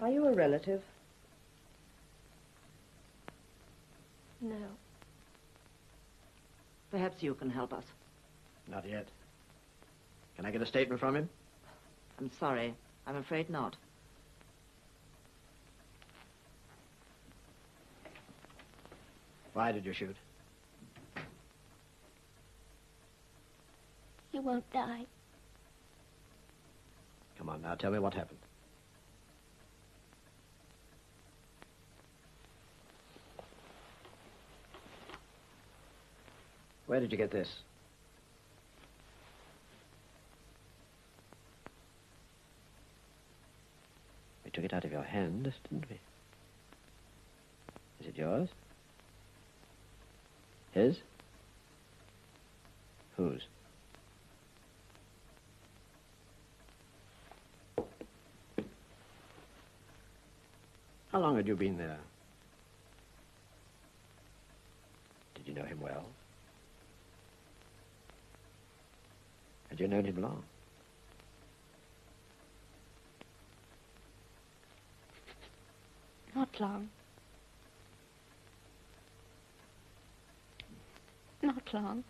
Are you a relative? No. Perhaps you can help us. Not yet. Can I get a statement from him? I'm sorry. I'm afraid not. Why did you shoot? He won't die. Come on now, tell me what happened. Where did you get this? We took it out of your hand, didn't we? Is it yours? His? Whose? How long had you been there? Did you know him well? Had you known him long? Not long. Not long.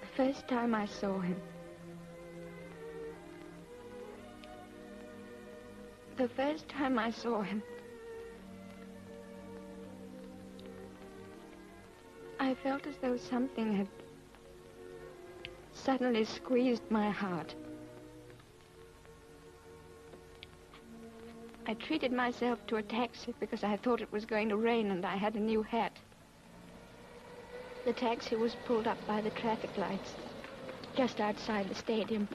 The first time I saw him, the first time I saw him, I felt as though something had suddenly squeezed my heart. I treated myself to a taxi because I thought it was going to rain and I had a new hat. The taxi was pulled up by the traffic lights just outside the stadium.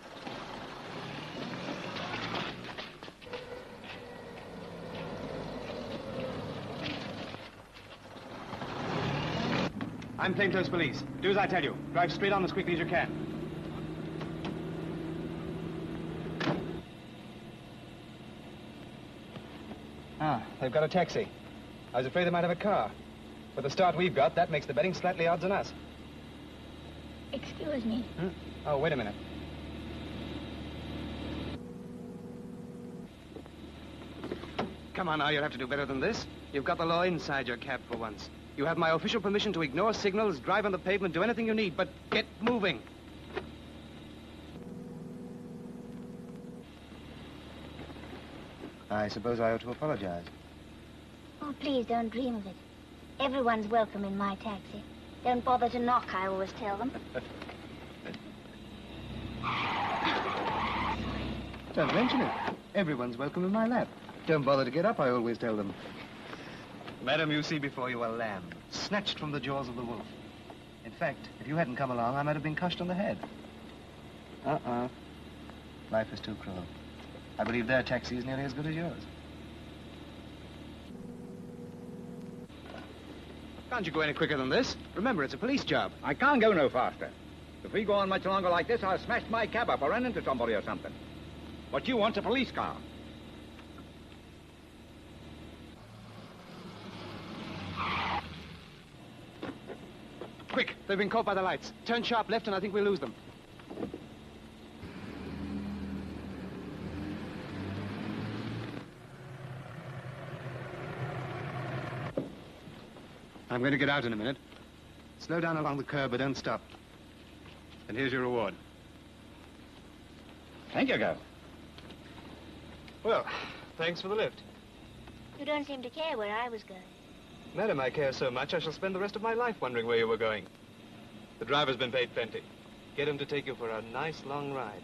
I'm plainclothes police. Do as I tell you. Drive straight on as quickly as you can. Ah, they've got a taxi. I was afraid they might have a car. With the start we've got, that makes the betting slightly odds on us. Excuse me. Hmm? Oh, wait a minute. Come on now, you'll have to do better than this. You've got the law inside your cab for once. You have my official permission to ignore signals, drive on the pavement, do anything you need, but get moving. I suppose I ought to apologize. Oh, please don't dream of it. Everyone's welcome in my taxi. Don't bother to knock, I always tell them. Don't mention it. Everyone's welcome in my lap. Don't bother to get up, I always tell them. Madam, you see before you a lamb, snatched from the jaws of the wolf. In fact, if you hadn't come along, I might have been crushed on the head. Uh-uh. Life is too cruel. I believe their taxi is nearly as good as yours. Can't you go any quicker than this? Remember, it's a police job. I can't go no faster. If we go on much longer like this, I'll smash my cab up or run into somebody or something. What you want's a police car. They've been caught by the lights. Turn sharp left and I think we'll lose them. I'm going to get out in a minute. Slow down along the curb, but don't stop. And here's your reward. Thank you, girl. Well, thanks for the lift. You don't seem to care where I was going. Madam, I care so much I shall spend the rest of my life wondering where you were going. The driver's been paid plenty. Get him to take you for a nice long ride.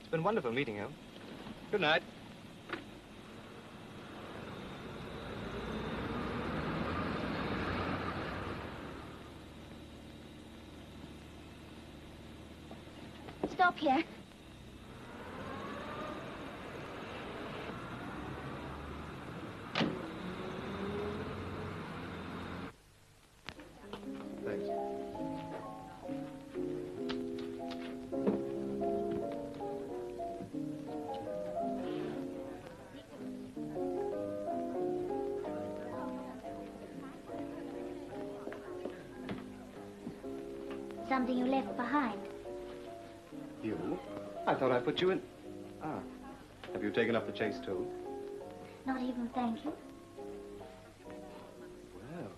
It's been wonderful meeting you. Good night. Stop here. Something you left behind. You? I thought I put you in... Ah. Have you taken up the chase, too? Not even thank you. Well,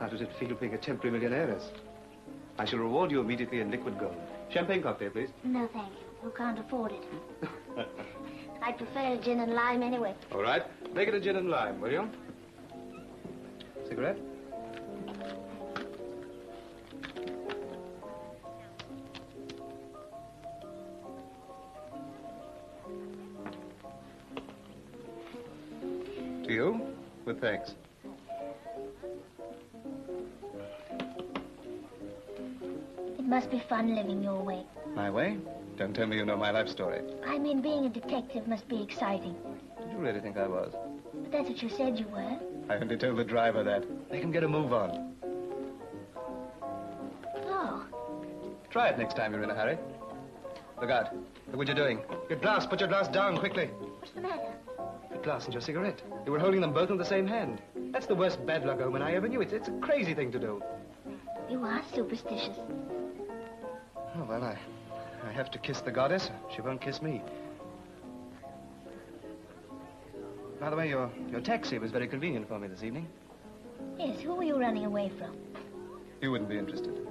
how does it feel being a temporary millionairess? I shall reward you immediately in liquid gold. Champagne cocktail, please. No, thank you. You can't afford it. I'd prefer a gin and lime anyway. All right. Make it a gin and lime, will you? Cigarette? To you, with thanks. It must be fun living your way. My way? Don't tell me you know my life story. I mean, being a detective must be exciting. Did you really think I was? But that's what you said you were. I only told the driver that. Make him get a move on. Oh, Try it next time you're in a hurry. Look out. Look what you're doing. Your glass. Put your glass down quickly. what's the matter? Glass and your cigarette. You were holding them both in the same hand. That's the worst bad luck omen I ever knew. It's, it's a crazy thing to do. You are superstitious. Oh, well, I, I have to kiss the goddess. She won't kiss me. By the way, your, your taxi was very convenient for me this evening. Yes, who were you running away from? You wouldn't be interested.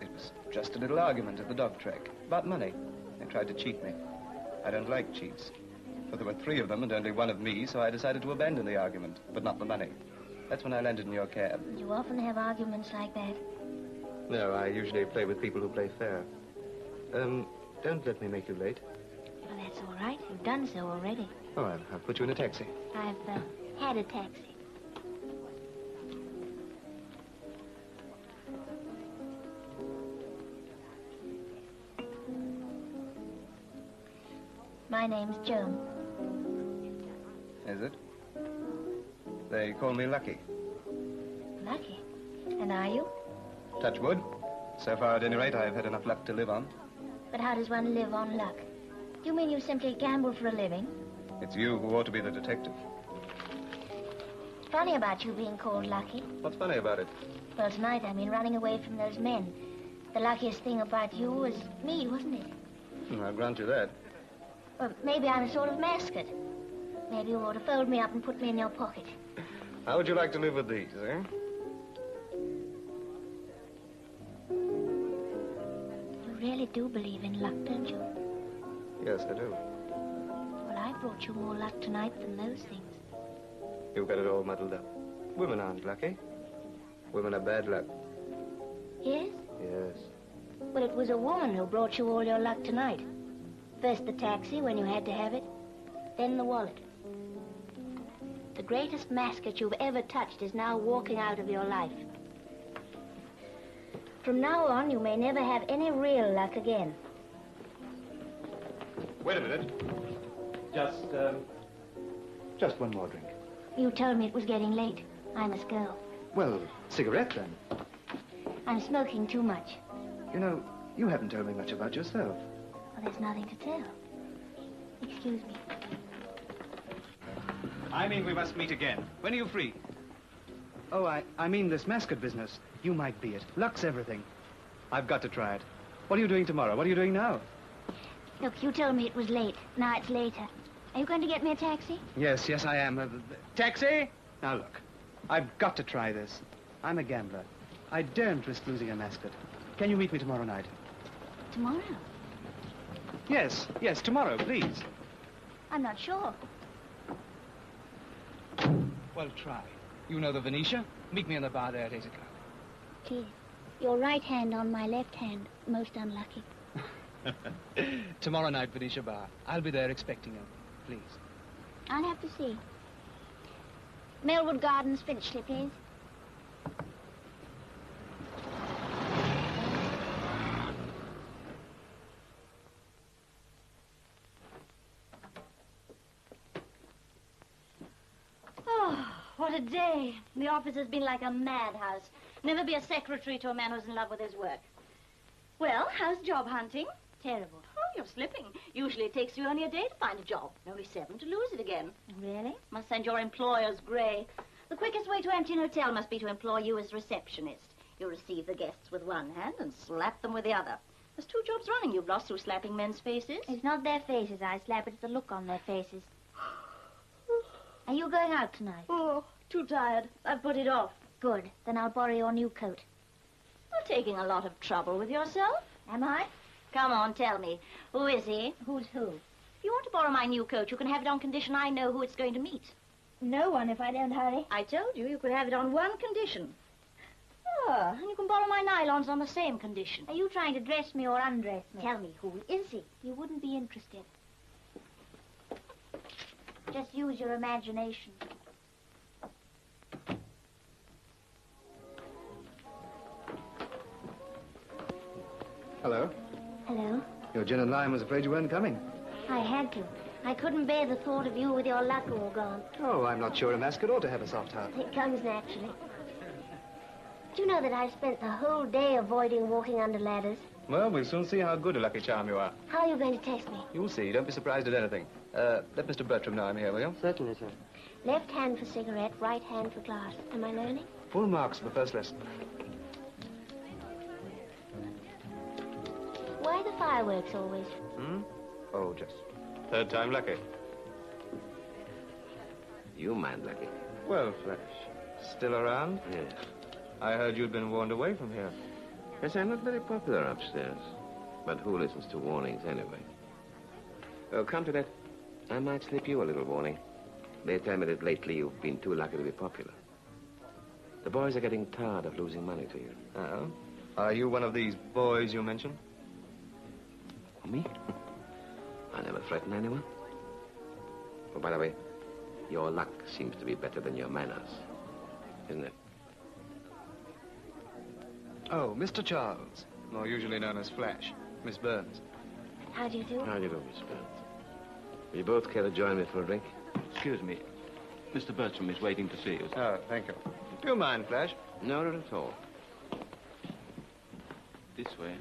It was just a little argument at the dog track about money. They tried to cheat me. I don't like cheats. But there were three of them and only one of me, so I decided to abandon the argument, but not the money. That's when I landed in your cab. You often have arguments like that. No, I usually play with people who play fair. Um, don't let me make you late. Well, that's all right. You've done so already. Oh, I'll, I'll put you in a taxi. I've uh, had a taxi. My name's Joan. Is it? They call me Lucky. Lucky. And are you? Touch wood. So far, at any rate, I've had enough luck to live on. But how does one live on luck? Do you mean you simply gamble for a living? It's you who ought to be the detective. Funny about you being called lucky. What's funny about it? Well, tonight, I mean, running away from those men. The luckiest thing about you was me, wasn't it? Hmm, I'll grant you that. Well, maybe I'm a sort of mascot. Maybe you ought to fold me up and put me in your pocket. How would you like to live with these, eh? You really do believe in luck, don't you? Yes, I do. Well, I brought you more luck tonight than those things. You've got it all muddled up. Women aren't lucky. Women are bad luck. Yes? Yes. Well, it was a woman who brought you all your luck tonight. First the taxi when you had to have it, then the wallet. The greatest mascot you've ever touched is now walking out of your life. From now on, you may never have any real luck again. Wait a minute. Just, um... Just one more drink. You told me it was getting late. I must go. Well, cigarette, then. I'm smoking too much. You know, you haven't told me much about yourself. Well, there's nothing to tell. Excuse me. I mean we must meet again. When are you free? Oh, I, I mean this mascot business. You might be it. Luck's everything. I've got to try it. What are you doing tomorrow? What are you doing now? Look, you told me it was late. Now it's later. Are you going to get me a taxi? Yes, yes, I am. Uh, th- th- taxi! Now, look. I've got to try this. I'm a gambler. I daren't risk losing a mascot. Can you meet me tomorrow night? Tomorrow? Yes, yes, tomorrow, please. I'm not sure. Well, try. You know the Venetia? Meet me in the bar there at 8 o'clock. Here. Your right hand on my left hand. Most unlucky. Tomorrow night, Venetia Bar. I'll be there expecting you. Please. I'll have to see. Melwood Gardens, Finchley, please. Oh, what a day. The office has been like a madhouse. Never be a secretary to a man who's in love with his work. Well, how's job hunting? Terrible. Oh, you're slipping. Usually it takes you only a day to find a job. Only seven to lose it again. Really? Must send your employers grey. The quickest way to empty an hotel must be to employ you as receptionist. You receive the guests with one hand and slap them with the other. There's two jobs running you've lost through slapping men's faces. It's not their faces I slap, it's the look on their faces. Are you going out tonight? Oh, too tired. I've put it off. Good. Then I'll borrow your new coat. You're taking a lot of trouble with yourself. Am I? Come on, tell me. Who is he? Who's who? If you want to borrow my new coat, you can have it on condition I know who it's going to meet. No one if I don't hurry. I told you you could have it on one condition. Oh, and you can borrow my nylons on the same condition. Are you trying to dress me or undress me? Tell me, who is he? You wouldn't be interested. Just use your imagination. Hello. Hello? Your gin and lime was afraid you weren't coming. I had to. I couldn't bear the thought of you with your luck all gone. Oh, I'm not sure a mascot ought to have a soft heart. It comes naturally. Do you know that I've spent the whole day avoiding walking under ladders? Well, we'll soon see how good a lucky charm you are. How are you going to test me? You'll see. Don't be surprised at anything. Uh, let Mr. Bertram know I'm here, will you? Certainly, sir. Left hand for cigarette, right hand for glass. Am I learning? Full marks for the first lesson. Why the fireworks always? Hmm? Oh, just third time lucky. You mind, Lucky. Well, Flash, still around? Yes. I heard you'd been warned away from here. Yes, I'm not very popular upstairs. But who listens to warnings anyway? Oh, come to that. I might slip you a little warning. They tell me that lately you've been too lucky to be popular. The boys are getting tired of losing money to you. Oh? Are you one of these boys you mentioned? Me? I never threaten anyone. Oh, by the way, your luck seems to be better than your manners, isn't it? Oh, Mr. Charles, more usually known as Flash. Miss Burns. How do you do? How do you do, Miss Burns? Will you both care to join me for a drink? Excuse me. Mr. Bertram is waiting to see you. Oh, thank you. Do you mind, Flash? No, not at all. This way.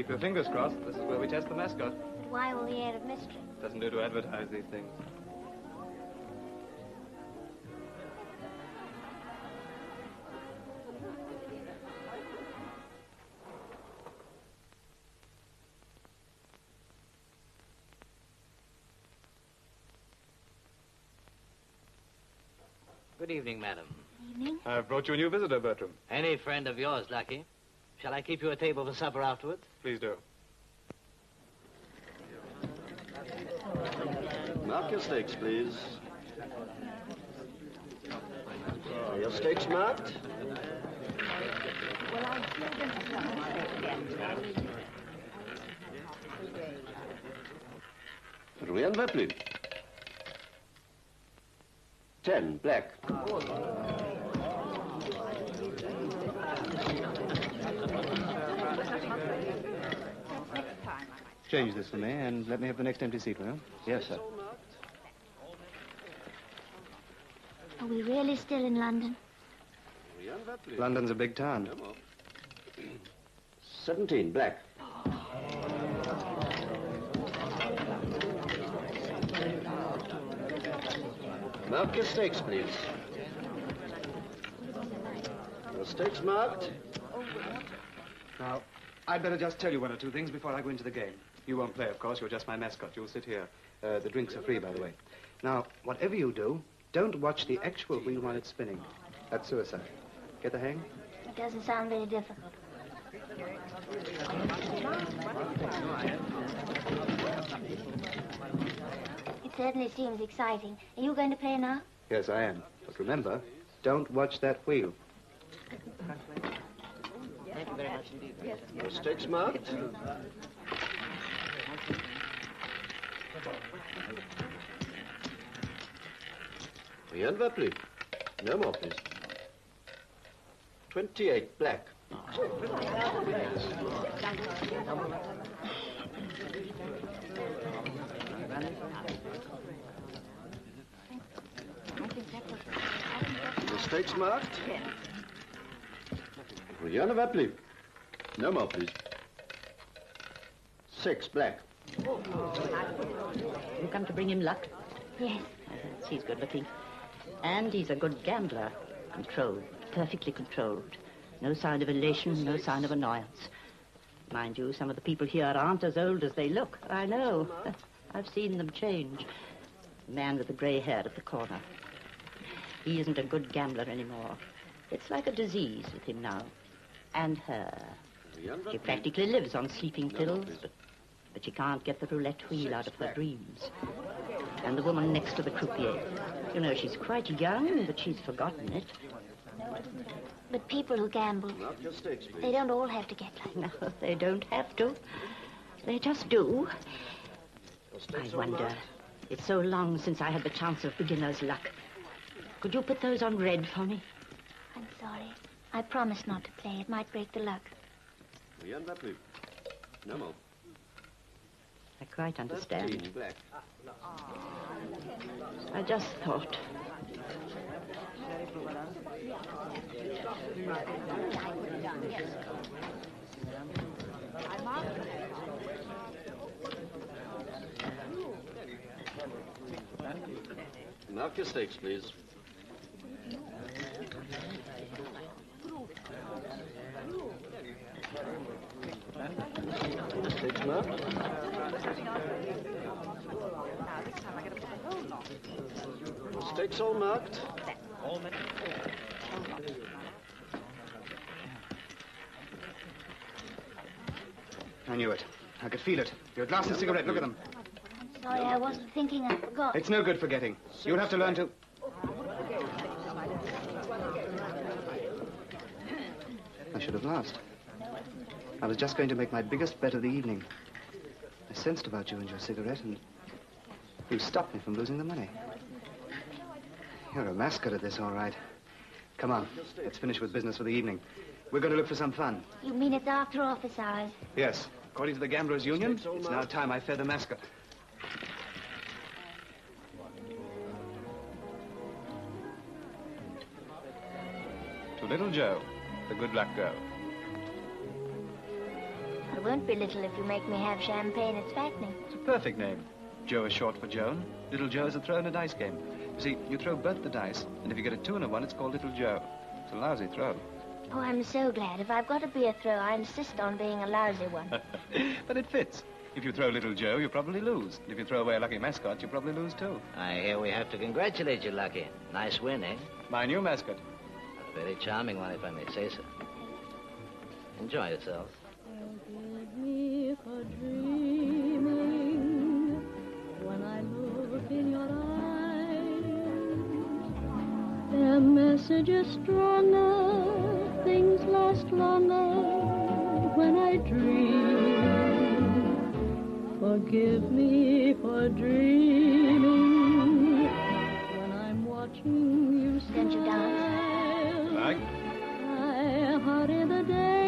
Keep your fingers crossed. This is where we test the mascot. But why all the air of mystery? Doesn't do to advertise these things. Good evening, madam. Evening. I've brought you a new visitor, Bertram. Any friend of yours, Lucky. Shall I keep you a table for supper afterwards? Please do. Mark your stakes, please. Are your stakes marked? Rien ne va plus. Ten, black. Change this for me and let me have the next empty seat, will you? Yes, sir. Are we really still in London? Rien ne va plus. London's a big town. Seventeen, black. Mark your stakes, please. Your stakes marked? Now, I'd better just tell you one or two things before I go into the game. You won't play, of course. You're just my mascot. You'll sit here. Uh, the drinks are free, by the way. Now, whatever you do, don't watch the actual wheel while it's spinning. That's suicide. Get the hang? It doesn't sound very difficult. It certainly seems exciting. Are you going to play now? Yes, I am. But remember, don't watch that wheel. Thank you very much indeed. Your stakes marked? Rien ne va plus. No more, please. Twenty-eight, black. Your stakes marked? Rien ne va plus. No more, please. Six, black. You come to bring him luck? Yes. Uh-huh. He's good looking. And he's a good gambler. Controlled, perfectly controlled. No sign of elation, no sign of annoyance. Mind you, some of the people here aren't as old as they look. I know. I've seen them change. The man with the grey hair at the corner. He isn't a good gambler anymore. It's like a disease with him now. And her. She practically lives on sleeping pills, but, but she can't get the roulette wheel out of her dreams. And the woman next to the croupier. You know, she's quite young, but she's forgotten it. But people who gamble, they don't all have to get like No, they don't have to. They just do. I wonder. It's so long since I had the chance of beginner's luck. Could you put those on red for me? I'm sorry. I promise not to play. It might break the luck. Rien ne va plus. No more. I quite understand. I just thought. Mark your stakes, please. Stakes marked. Stakes all marked. I knew it. I could feel it. Your glass and cigarette, look at them. Sorry, I wasn't thinking. I forgot. It's no good forgetting. You'll have to learn to... I should have lost. I was just going to make my biggest bet of the evening. I sensed about you and your cigarette, and you stopped me from losing the money. You're a mascot at this, all right. Come on, let's finish with business for the evening. We're going to look for some fun. You mean it's after office hours? Yes, according to the Gamblers Union, it's now time I fed the mascot. To little Joe, the good luck girl. I won't be little if you make me have champagne. It's fattening. It's a perfect name. Joe is short for Joan. Little Joe is a throw in a dice game. You see, you throw both the dice, and if you get a two and a one, it's called Little Joe. It's a lousy throw. Oh, I'm so glad. If I've got to be a throw, I insist on being a lousy one. but it fits. If you throw Little Joe, you probably lose. If you throw away a lucky mascot, you probably lose too. I hear we have to congratulate you, Lucky. Nice win, eh? My new mascot. A very charming one, if I may say so. Enjoy yourself. Me for dreaming when I look in your eyes. Their message is stronger, things last longer when I dream. Forgive me for dreaming when I'm watching you Don't you smile. Like? I hurry the day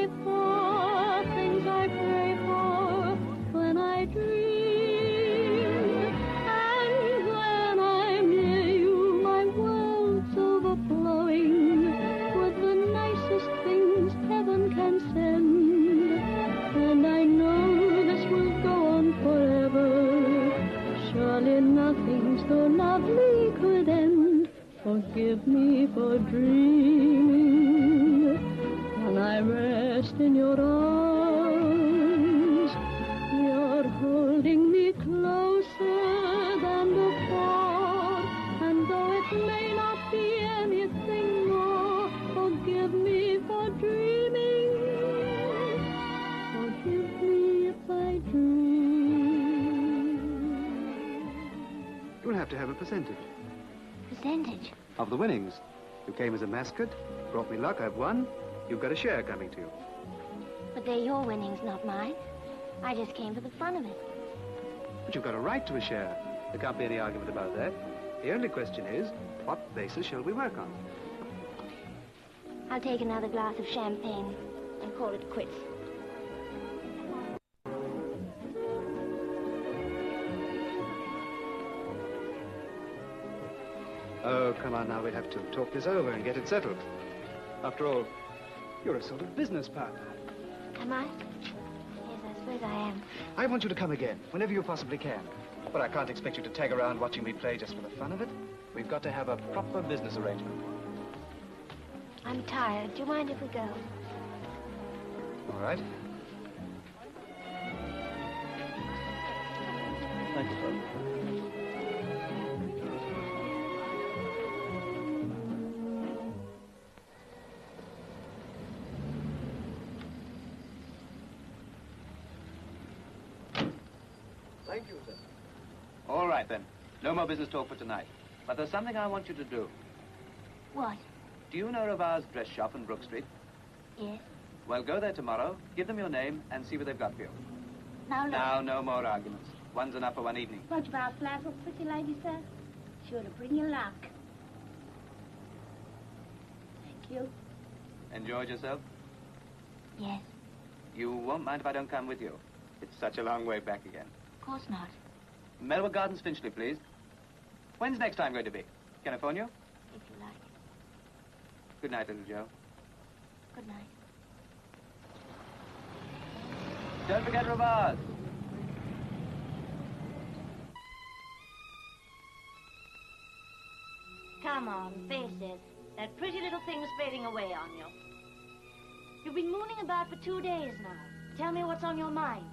Forgive me for dreaming when I rest in your arms. You're holding me closer than before, and though it may not be anything more, forgive me for dreaming. Forgive me if I dream. You'll have to have a percentage Percentage. Of the winnings. You came as a mascot, brought me luck, I've won. You've got a share coming to you. But they're your winnings, not mine. I just came for the fun of it. But you've got a right to a share. There can't be any argument about that. The only question is, what basis shall we work on? I'll take another glass of champagne and call it quits. Come on now, we'll have to talk this over and get it settled. After all, you're a sort of business partner. Am I? Yes, I suppose I am. I want you to come again, whenever you possibly can. But I can't expect you to tag around watching me play just for the fun of it. We've got to have a proper business arrangement. I'm tired. Do you mind if we go? All right. More business talk for tonight. But there's something I want you to do. What? Do you know Ravar's dress shop in Brook Street? Yes. Well, go there tomorrow, give them your name, and see what they've got for you. Now, look. Now, no more arguments. One's enough for one evening. What about flat or pretty lady, sir? Sure to bring you luck. Thank you. Enjoyed yourself? Yes. You won't mind if I don't come with you. It's such a long way back again. Of course not. Melwood Gardens, Finchley, please. When's next time going to be? Can I phone you? If you like. Good night, little Joe. Good night. Don't forget Ravar's. Come on, face it. That pretty little thing's fading away on you. You've been mooning about for two days now. Tell me what's on your mind.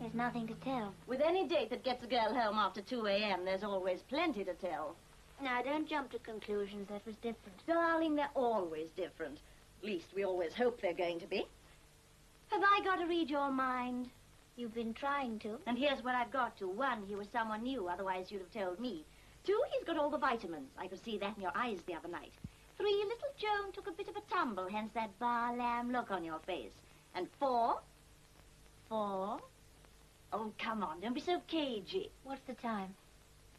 There's nothing to tell. With any date that gets a girl home after 2 a.m., there's always plenty to tell. Now, don't jump to conclusions. That was different. Darling, they're always different. At least we always hope they're going to be. Have I got to read your mind? You've been trying to. And here's what I've got to. One, he was someone new, otherwise you'd have told me. Two, he's got all the vitamins. I could see that in your eyes the other night. Three, little Joan took a bit of a tumble, hence that bar lamb look on your face. And four, four. Oh, come on, don't be so cagey. What's the time?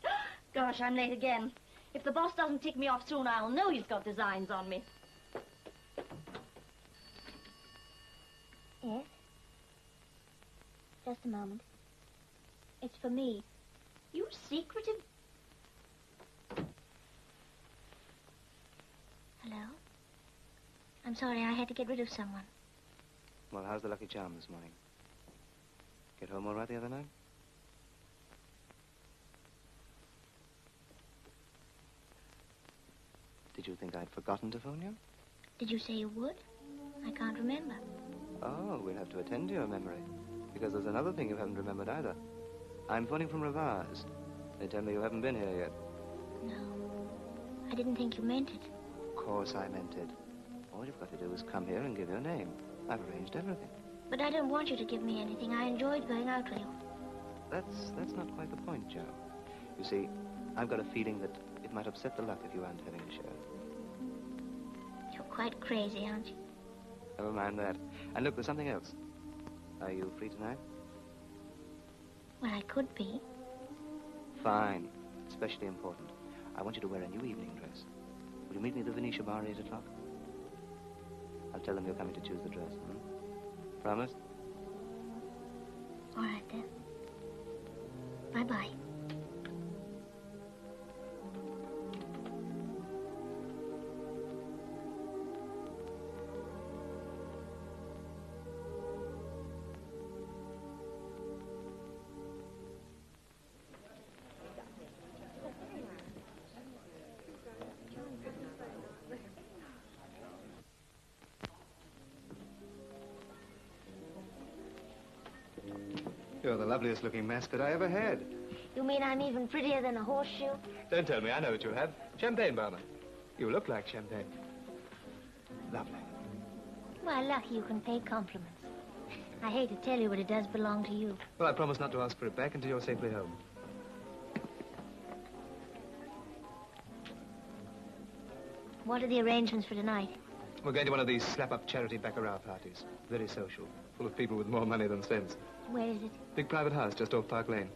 Gosh, I'm late again. If the boss doesn't tick me off soon, I'll know he's got designs on me. Yes? Just a moment. It's for me. You secretive... Hello? I'm sorry, I had to get rid of someone. Well, how's the Lucky Charm this morning? Get home all right the other night? Did you think I'd forgotten to phone you? Did you say you would? I can't remember. Oh, we'll have to attend to your memory. Because there's another thing you haven't remembered either. I'm phoning from Ravar's. They tell me you haven't been here yet. No. I didn't think you meant it. Of course I meant it. All you've got to do is come here and give your name. I've arranged everything. But I don't want you to give me anything. I enjoyed going out with you. That's that's not quite the point, Joe. You see, I've got a feeling that it might upset the luck if you aren't having a show. You're quite crazy, aren't you? Never mind that. And look, there's something else. Are you free tonight? Well, I could be. Fine. Especially important. I want you to wear a new evening dress. Will you meet me at the Venetia bar at 8 o'clock? I'll tell them you're coming to choose the dress. Hmm? Promise? All right, then. Bye-bye. You're the loveliest looking mascot I ever had. You mean I'm even prettier than a horseshoe? Don't tell me, I know what you have. Champagne, barman. You look like champagne. Lovely. Well, lucky you can pay compliments. I hate to tell you, but it does belong to you. Well, I promise not to ask for it back until you're safely home. What are the arrangements for tonight? We're going to one of these slap-up charity baccarat parties. Very social. Full of people with more money than sense. Where is it? Big private house just off Park Lane.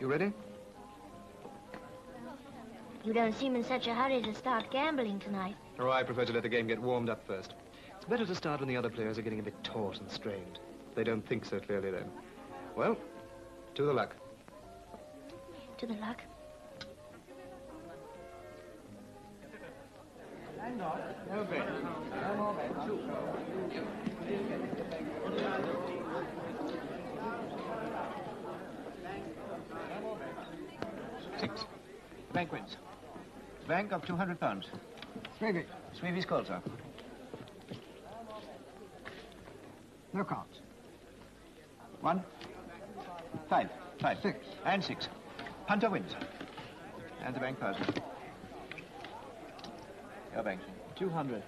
You ready? You don't seem in such a hurry to start gambling tonight. Oh, I prefer to let the game get warmed up first. It's better to start when the other players are getting a bit taut and strained. They don't think so clearly then. Well, to the luck. To the luck. Bank of 200 pounds. Swavey. Sweevy's called, sir. No cards. One. Five. Five. Six. And six. Punter wins. And the bank thousand. Your bank. 200.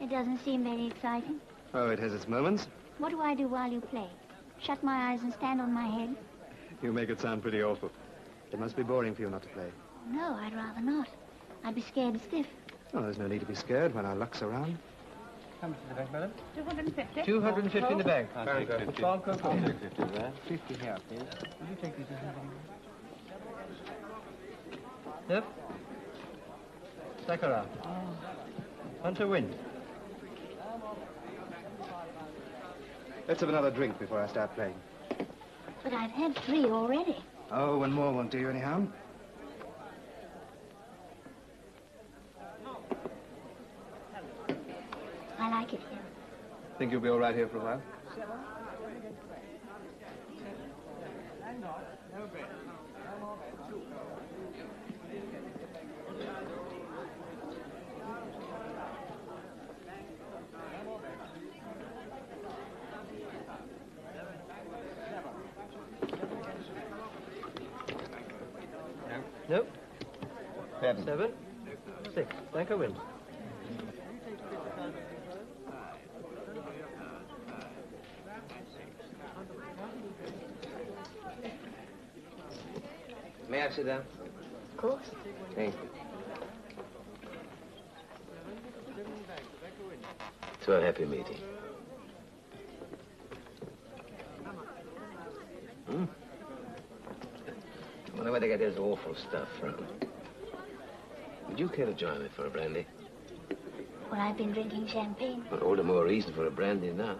It doesn't seem very exciting. Oh, it has its moments. What do I do while you play? Shut my eyes and stand on my head? You make it sound pretty awful. It must be boring for you not to play. No, I'd rather not. I'd be scared stiff. Well, there's no need to be scared when our luck's around. How much in the bank, madam? 250. 250 in the bank. I'll Very take good. 50. Twelve Coke I'll take 50 there. 50 here, please. Will you take these? Yep. Sakura. Punter wins. Let's have another drink before I start playing. But I've had three already. Oh, one more won't do you any harm. I like it here. Think you'll be all right here for a while? Seven. Seven. Six. Banker wins. May I sit down? Of course. Thank you. To a happy meeting. Hmm? I wonder where they get this awful stuff from. Would you care to join me for a brandy? Well, I've been drinking champagne. But all the more reason for a brandy now.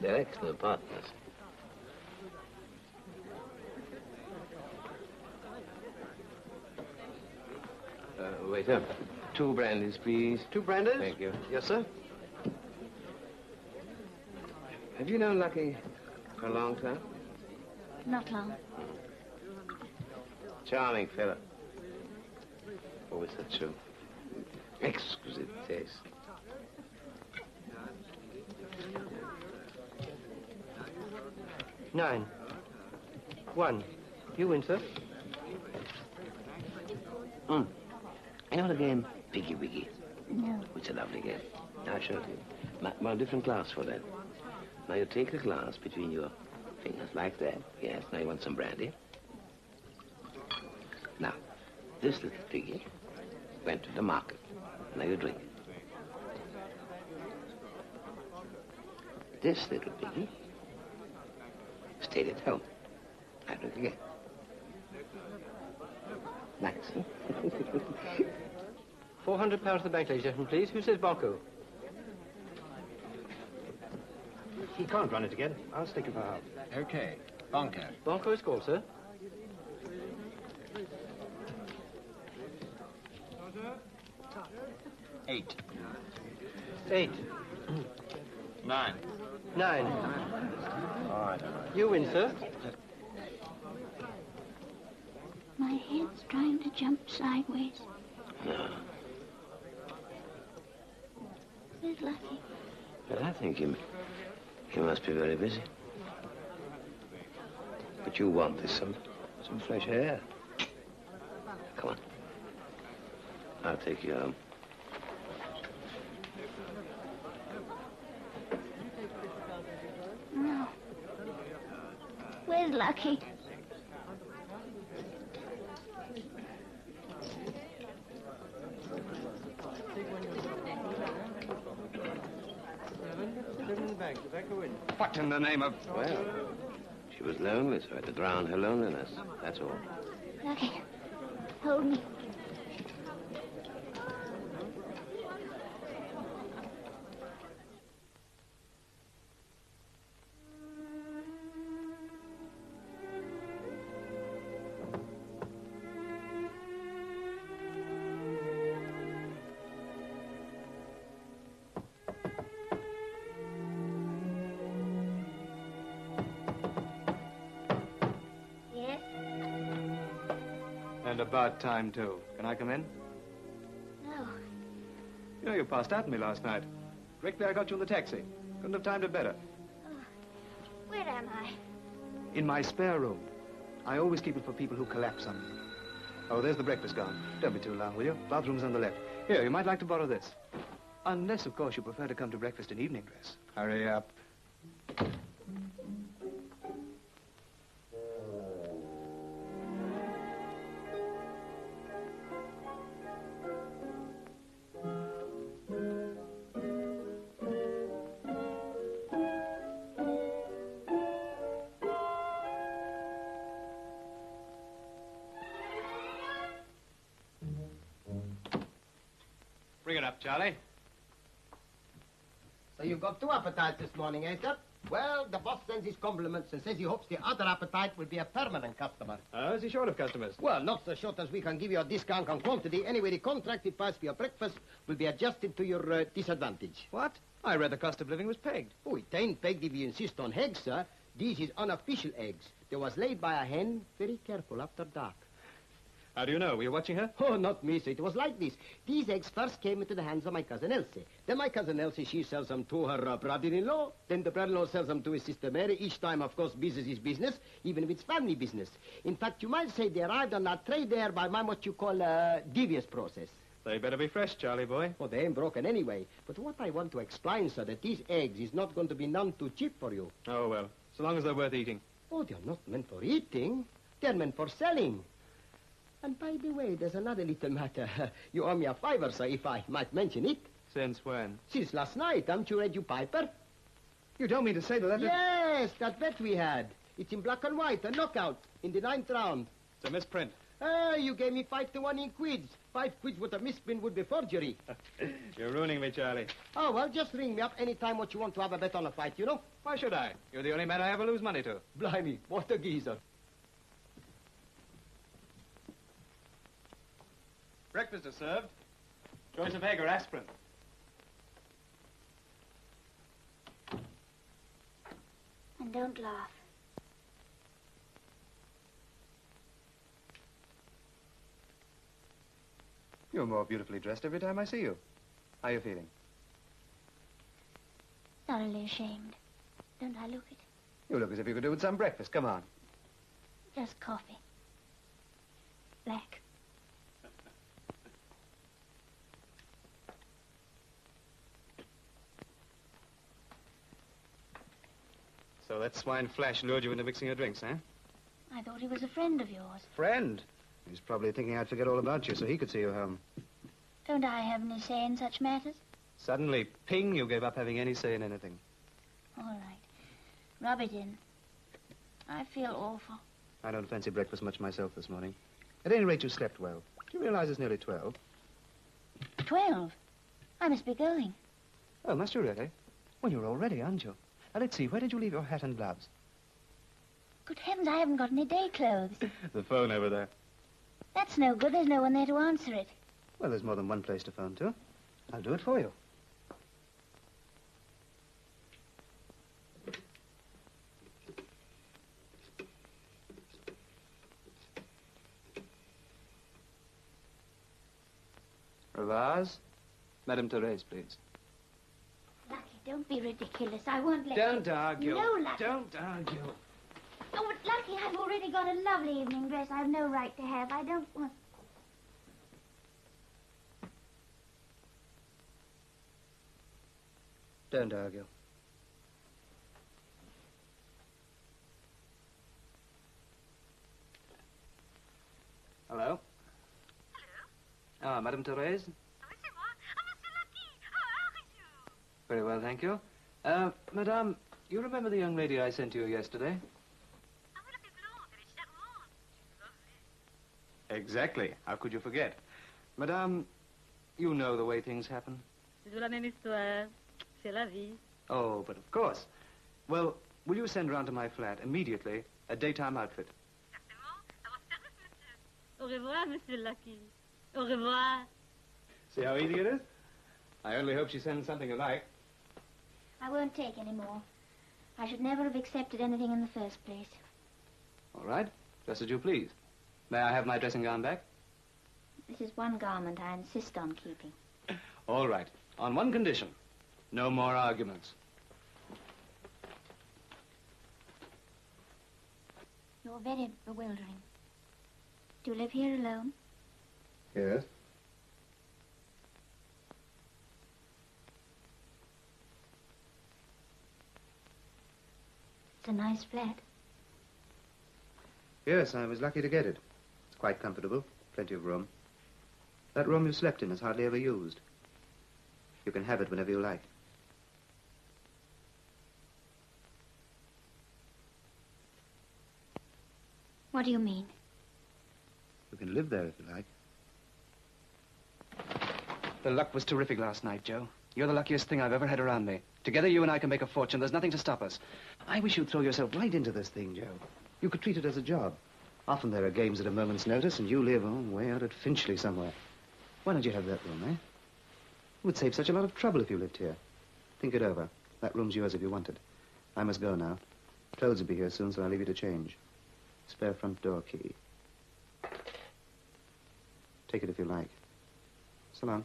They're excellent partners. Uh, waiter, two brandies, please. Two brandies? Thank you. Yes, sir. Have you known Lucky for a long time? Not long. Charming fella. Oh, is that true? Exquisite taste. Nine. One. You win, sir. Hmm. You know the game Piggy Wiggy? No. It's a lovely game. I'll show it to you. My, my different glass for that. Now you take the glass between your fingers like that. Yes, now you want some brandy. Now, this little piggy went to the market. Now you drink. This little piggy stayed at home. I drink again. Nice, huh? Four hundred pounds to the bank, ladies and gentlemen, please. Who says Banco? He can't run it again. I'll stick it for half. Okay. Banco. Banco is called, sir. Eight. Eight. Nine. Nine. All right, all right. You win, sir. My head's trying to jump sideways. No. Where's Lucky? Well, I think he, he must be very busy. But you want this some, some fresh air. Come on. I'll take you home. Lucky? What in the name of... Well, she was lonely, so I had to drown her loneliness. That's all. Lucky. Hold me. And about time, too. Can I come in? No. You know, you passed out on me last night. Directly I got you in the taxi. Couldn't have timed it better. Oh, where am I? In my spare room. I always keep it for people who collapse on me. Oh, there's the breakfast gone. Don't be too long, will you? Bathroom's on the left. Here, you might like to borrow this. Unless, of course, you prefer to come to breakfast in evening dress. Hurry up. Up, Charlie. So you've got two appetites this morning, eh, sir? Well, the boss sends his compliments and says he hopes the other appetite will be a permanent customer. Oh, is he short of customers? Well, not so short as we can give you a discount on quantity. Anyway, the contracted price for your breakfast will be adjusted to your uh, disadvantage. What? I read the cost of living was pegged. Oh, it ain't pegged if you insist on eggs, sir. These is unofficial eggs. They was laid by a hen, very careful, after dark. How do you know? Were you watching her? Oh, not me, sir. It was like this. These eggs first came into the hands of my cousin Elsie. Then my cousin Elsie, she sells them to her uh, brother-in-law. Then the brother-in-law sells them to his sister Mary. Each time, of course, business is business, even if it's family business. In fact, you might say they arrived on that trade there by my what you call a devious process. They better be fresh, Charlie boy. Well, they ain't broken anyway. But what I want to explain, sir, that these eggs is not going to be none too cheap for you. Oh, well, so long as they're worth eating. Oh, they're not meant for eating. They're meant for selling. And by the way, there's another little matter. You owe me a fiver, sir, if I might mention it. Since when? Since last night, haven't you read you Piper? You don't mean to say the letter? Yes, that bet we had. It's in black and white, a knockout, in the ninth round. It's a misprint. Ah, you gave me five to one in quids. Five quids with a misprint would be forgery. You're ruining me, Charlie. Oh, well, just ring me up any time what you want to have a bet on a fight, you know? Why should I? You're the only man I ever lose money to. Blimey, what a geezer. Breakfast is served. Choice of egg or aspirin. And don't laugh. You're more beautifully dressed every time I see you. How are you feeling? Thoroughly ashamed. Don't I look it? You look as if you could do with some breakfast. Come on. Just coffee. Black. So that swine Flash lured you into mixing your drinks, eh? I thought he was a friend of yours. Friend? He's probably thinking I'd forget all about you so he could see you home. Don't I have any say in such matters? Suddenly, ping, you gave up having any say in anything. All right. Rub it in. I feel awful. I don't fancy breakfast much myself this morning. At any rate, you slept well. Do you realize it's nearly 12? Twelve. I must be going. Oh, must you really? Well, you're all ready, aren't you? Now, let's see, where did you leave your hat and gloves? Good heavens, I haven't got any day clothes. the phone over there. That's no good. There's no one there to answer it. Well, there's more than one place to phone to. I'll do it for you. Ravaz? Madame Therese, please. Lucky, don't be ridiculous. I won't let Don't you... argue. No, Lucky. Don't argue. Oh, but Lucky, I've already got a lovely evening dress I've no right to have. I don't want... Don't argue. Hello? Hello? Ah, Madame Therese? Very well, thank you. Uh, Madame, you remember the young lady I sent you yesterday? Exactly. How could you forget? Madame, you know the way things happen. C'est la même histoire. C'est la vie. Oh, but of course. Well, will you send round to my flat immediately a daytime outfit? Au revoir, Monsieur Lucky. Au revoir. See how easy it is? I only hope she sends something you like. I won't take any more. I should never have accepted anything in the first place. All right. Just as you please. May I have my dressing gown back? This is one garment I insist on keeping. All right. On one condition. No more arguments. You're very bewildering. Do you live here alone? Yes? It's a nice flat. Yes, I was lucky to get it. It's quite comfortable. Plenty of room. That room you slept in is hardly ever used. You can have it whenever you like. What do you mean? You can live there if you like. The luck was terrific last night, Joe. You're the luckiest thing I've ever had around me. Together, you and I can make a fortune. There's nothing to stop us. I wish you'd throw yourself right into this thing, Joe. You could treat it as a job. Often there are games at a moment's notice, and you live, oh, way out at Finchley somewhere. Why don't you have that room, eh? It would save such a lot of trouble if you lived here. Think it over. That room's yours if you want it. I must go now. Clothes will be here soon, so I'll leave you to change. Spare front door key. Take it if you like. So long.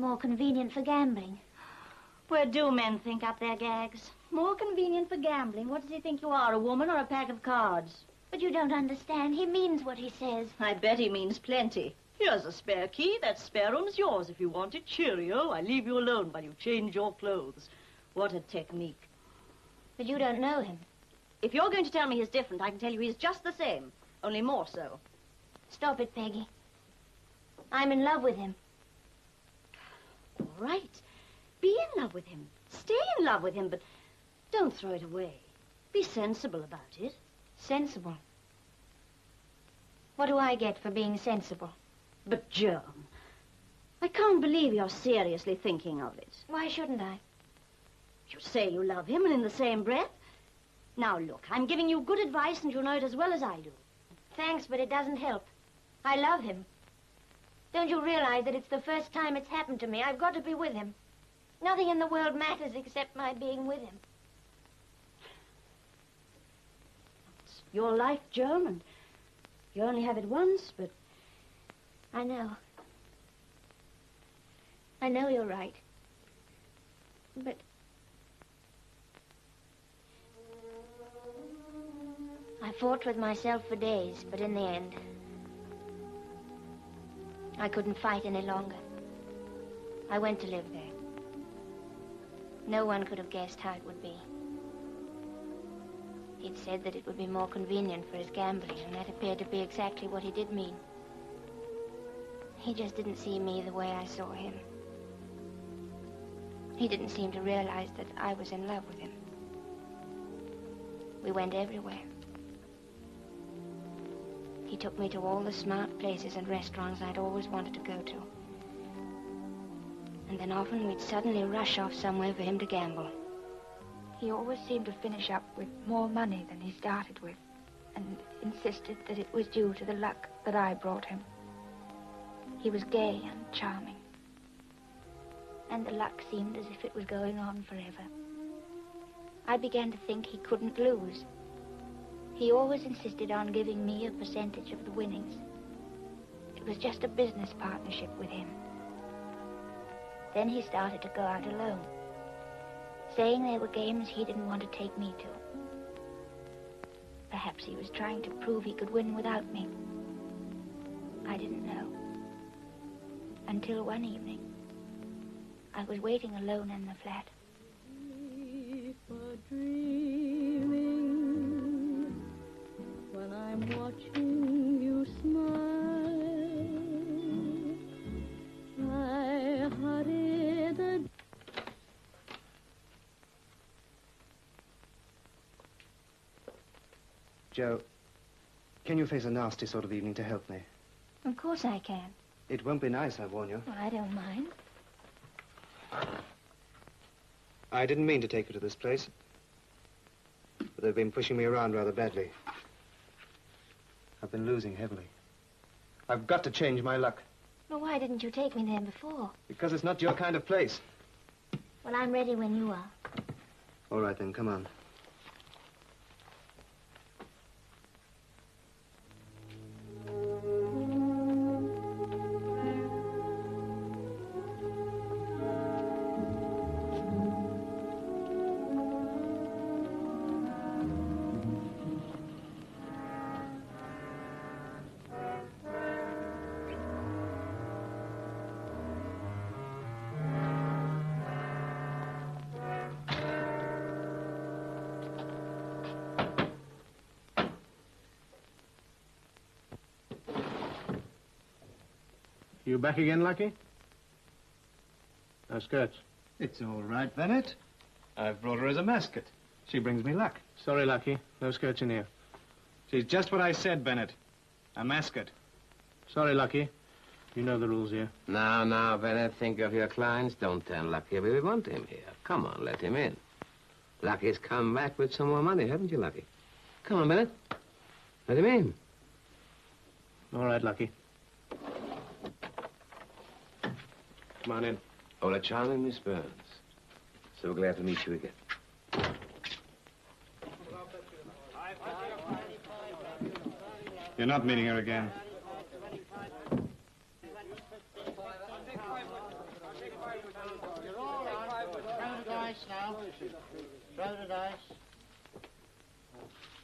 More convenient for gambling. Where do men think up their gags? More convenient for gambling. What does he think you are, a woman or a pack of cards? But you don't understand. He means what he says. I bet he means plenty. Here's a spare key. That spare room's yours if you want it. Cheerio. I leave you alone while you change your clothes. What a technique. But you don't know him. If you're going to tell me he's different, I can tell you he's just the same, only more so. Stop it, Peggy. I'm in love with him. Right. Be in love with him. Stay in love with him, but don't throw it away. Be sensible about it. Sensible. What do I get for being sensible? But, Joan, I can't believe you're seriously thinking of it. Why shouldn't I? You say you love him, and in the same breath. Now, look, I'm giving you good advice, and you know it as well as I do. Thanks, but it doesn't help. I love him. Don't you realize that it's the first time it's happened to me? I've got to be with him. Nothing in the world matters except my being with him. It's your life, Joan, and you only have it once, but I know. I know you're right. But I fought with myself for days, but in the end, I couldn't fight any longer. I went to live there. No one could have guessed how it would be. He'd said that it would be more convenient for his gambling, and that appeared to be exactly what he did mean. He just didn't see me the way I saw him. He didn't seem to realize that I was in love with him. We went everywhere. He took me to all the smart places and restaurants I'd always wanted to go to. And then often we'd suddenly rush off somewhere for him to gamble. He always seemed to finish up with more money than he started with, and insisted that it was due to the luck that I brought him. He was gay and charming. And the luck seemed as if it was going on forever. I began to think he couldn't lose. He always insisted on giving me a percentage of the winnings. It was just a business partnership with him. Then he started to go out alone. saying they were games he didn't want to take me to. Perhaps he was trying to prove he could win without me. I didn't know. Until one evening, I was waiting alone in the flat. Watching you smile. I hurry the Joe, can you face a nasty sort of evening to help me? Of course I can. It won't be nice, I warn you. Well, I don't mind. I didn't mean to take you to this place. But they've been pushing me around rather badly. I've been losing heavily. I've got to change my luck. Well, why didn't you take me there before? Because it's not your kind of place. Well, I'm ready when you are. All right, then, come on. Back again, Lucky? No skirts. It's all right, Bennett. I've brought her as a mascot. She brings me luck. Sorry, Lucky. No skirts in here. She's just what I said, Bennett. A mascot. Sorry, Lucky. You know the rules here. Now, now, Bennett, think of your clients. Don't turn Lucky. We want him here. Come on, let him in. Lucky's come back with some more money, haven't you, Lucky? Come on, Bennett. Let him in. All right, Lucky. Come on in. Oh, a charming Miss Burns. So glad to meet you again. You're not meeting her again. Throw the dice now. Throw the dice.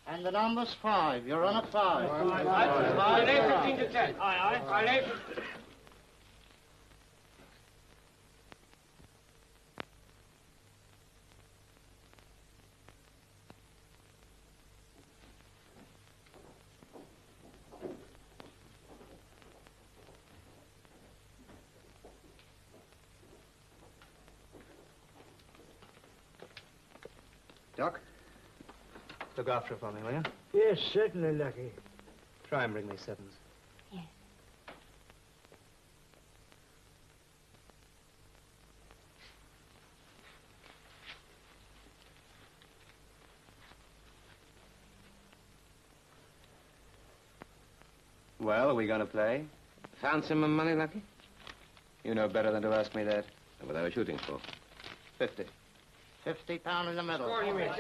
And the number's five. You're on at five. I lay 15 to 10. Aye, aye. I lay 15. Doc, look after her for me, will you? Yes, certainly, Lucky. Try and bring me sevens. Well, are we going to play? Found some money, Lucky? You know better than to ask me that. What are we shooting for? Fifty. Fifty pound in the middle. Score, you mean.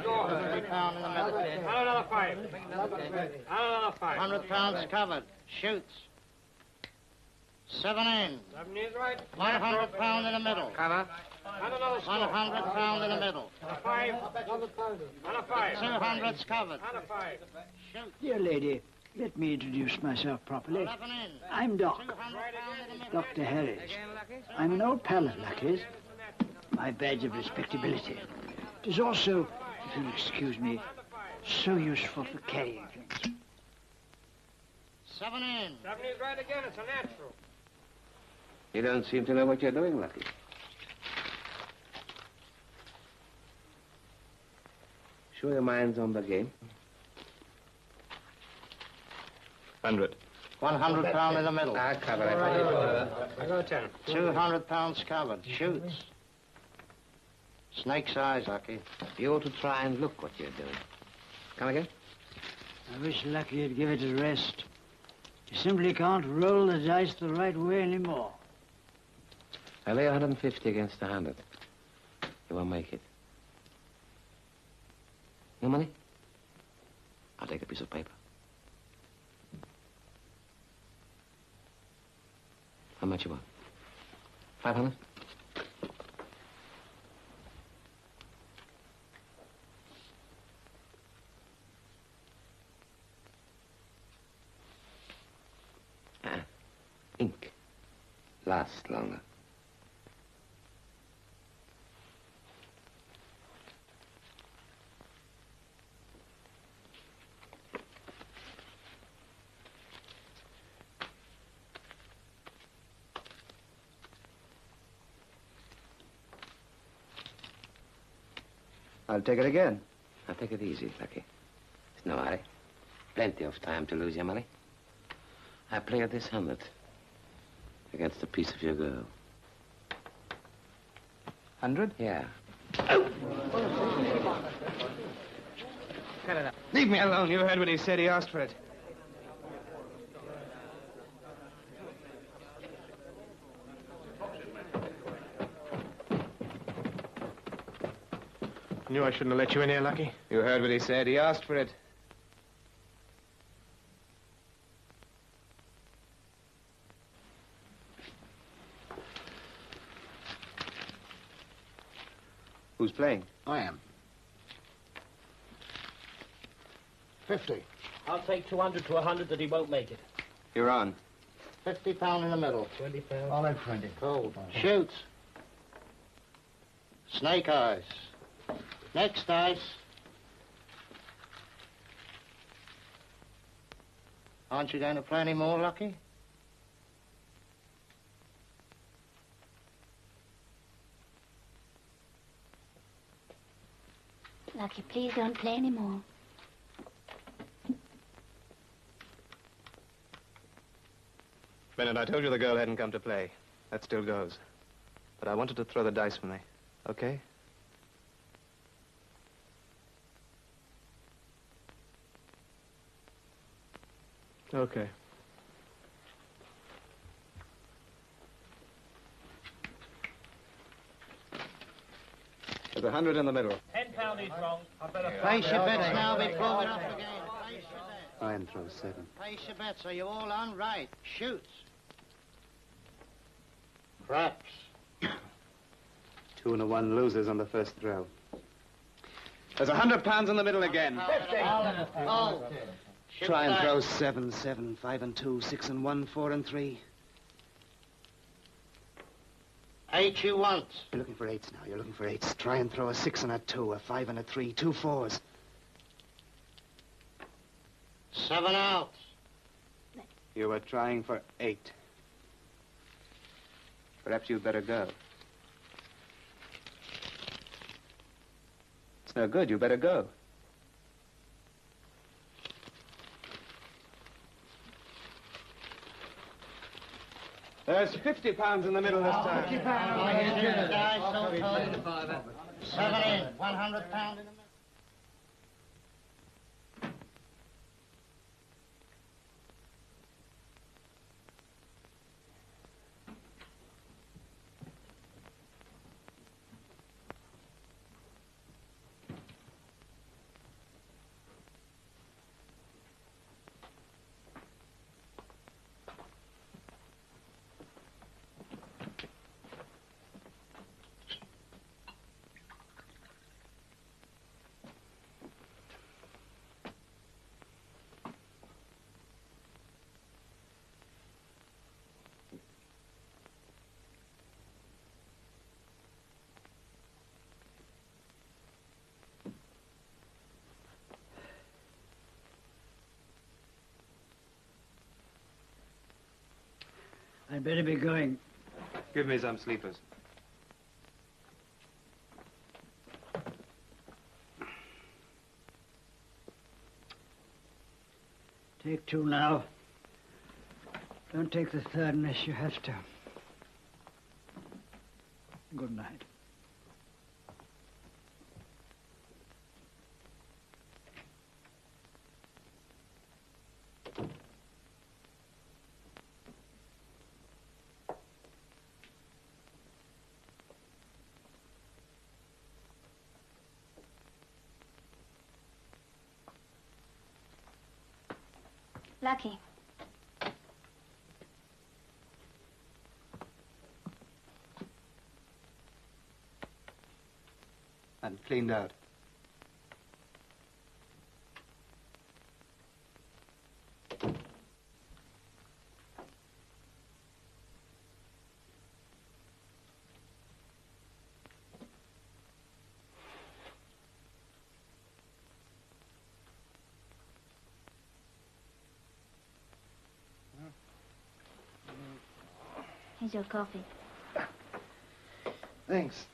Score. Fifty pound in the middle. Another five. Another five. Hundred pounds covered. Shoots. Seven in. Seven is right. One hundred pound in the middle. Cover. Another score. One hundred pound in the middle. A five. And a five. Two hundred's covered. And a five. Dear lady, let me introduce myself properly. I'm Doc, Two hundred pound in the middle. Dr. Harris. I'm an old pal of Lucky's. My badge of respectability. It is also, if you'll excuse me, so useful for carrying things. Seven in. Seven is right again. It's a natural. You don't seem to know what you're doing, Lucky. Sure your mind's on the game? Hundred. One hundred pound in the middle. I cover it. I go ten. Two hundred pounds covered. Shoots. Snake's eyes, Lucky. You ought to try and look what you're doing. Come again? I wish Lucky would give it a rest. You simply can't roll the dice the right way anymore. I lay 150 against 100. You won't make it. No money? I'll take a piece of paper. How much you want? 500? Last longer. I'll take it again. Now take it easy, Lucky. It's no hurry. Plenty of time to lose your money. I play at this hundred against a piece of your girl. Hundred? Yeah. Oh. Cut it out. Leave me alone. You heard what he said. He asked for it. I Knew I shouldn't have let you in here, Lucky. You heard what he said. He asked for it. Playing? I am. Fifty. I'll take 200 to 100 that he won't make it. You're on. Fifty pound in the middle. Twenty pounds. I'll have twenty. Cold. Shoots. Snake eyes. Next ice. Aren't you going to play any more, Lucky? Lucky, please don't play any more. Bennett, I told you the girl hadn't come to play. That still goes. But I wanted to throw the dice for me. Okay? Okay. There's a hundred in the middle. Ten pound wrong. I better Place your bets now before we're off again. Place your bets. Iron throw seven. Place your bets. Are you all on? Right. Shoots. Craps. Two and a one loses on the first throw. There's a hundred pounds in the middle again. Oh. Try and throw seven, seven, five and two, six and one, four and three. Eight you want. You're looking for eights now. You're looking for eights. Try and throw a six and a two, a five and a three, two fours. Seven out. You were trying for eight. Perhaps you'd better go. It's no good. You better go. There's 50 pounds in the middle this time. Seven in. One hundred pound in the middle. I'd better be going. Give me some sleepers. Take two now. Don't take the third unless you have to. Good night. Lucky. And cleaned out. Here's your coffee. Thanks.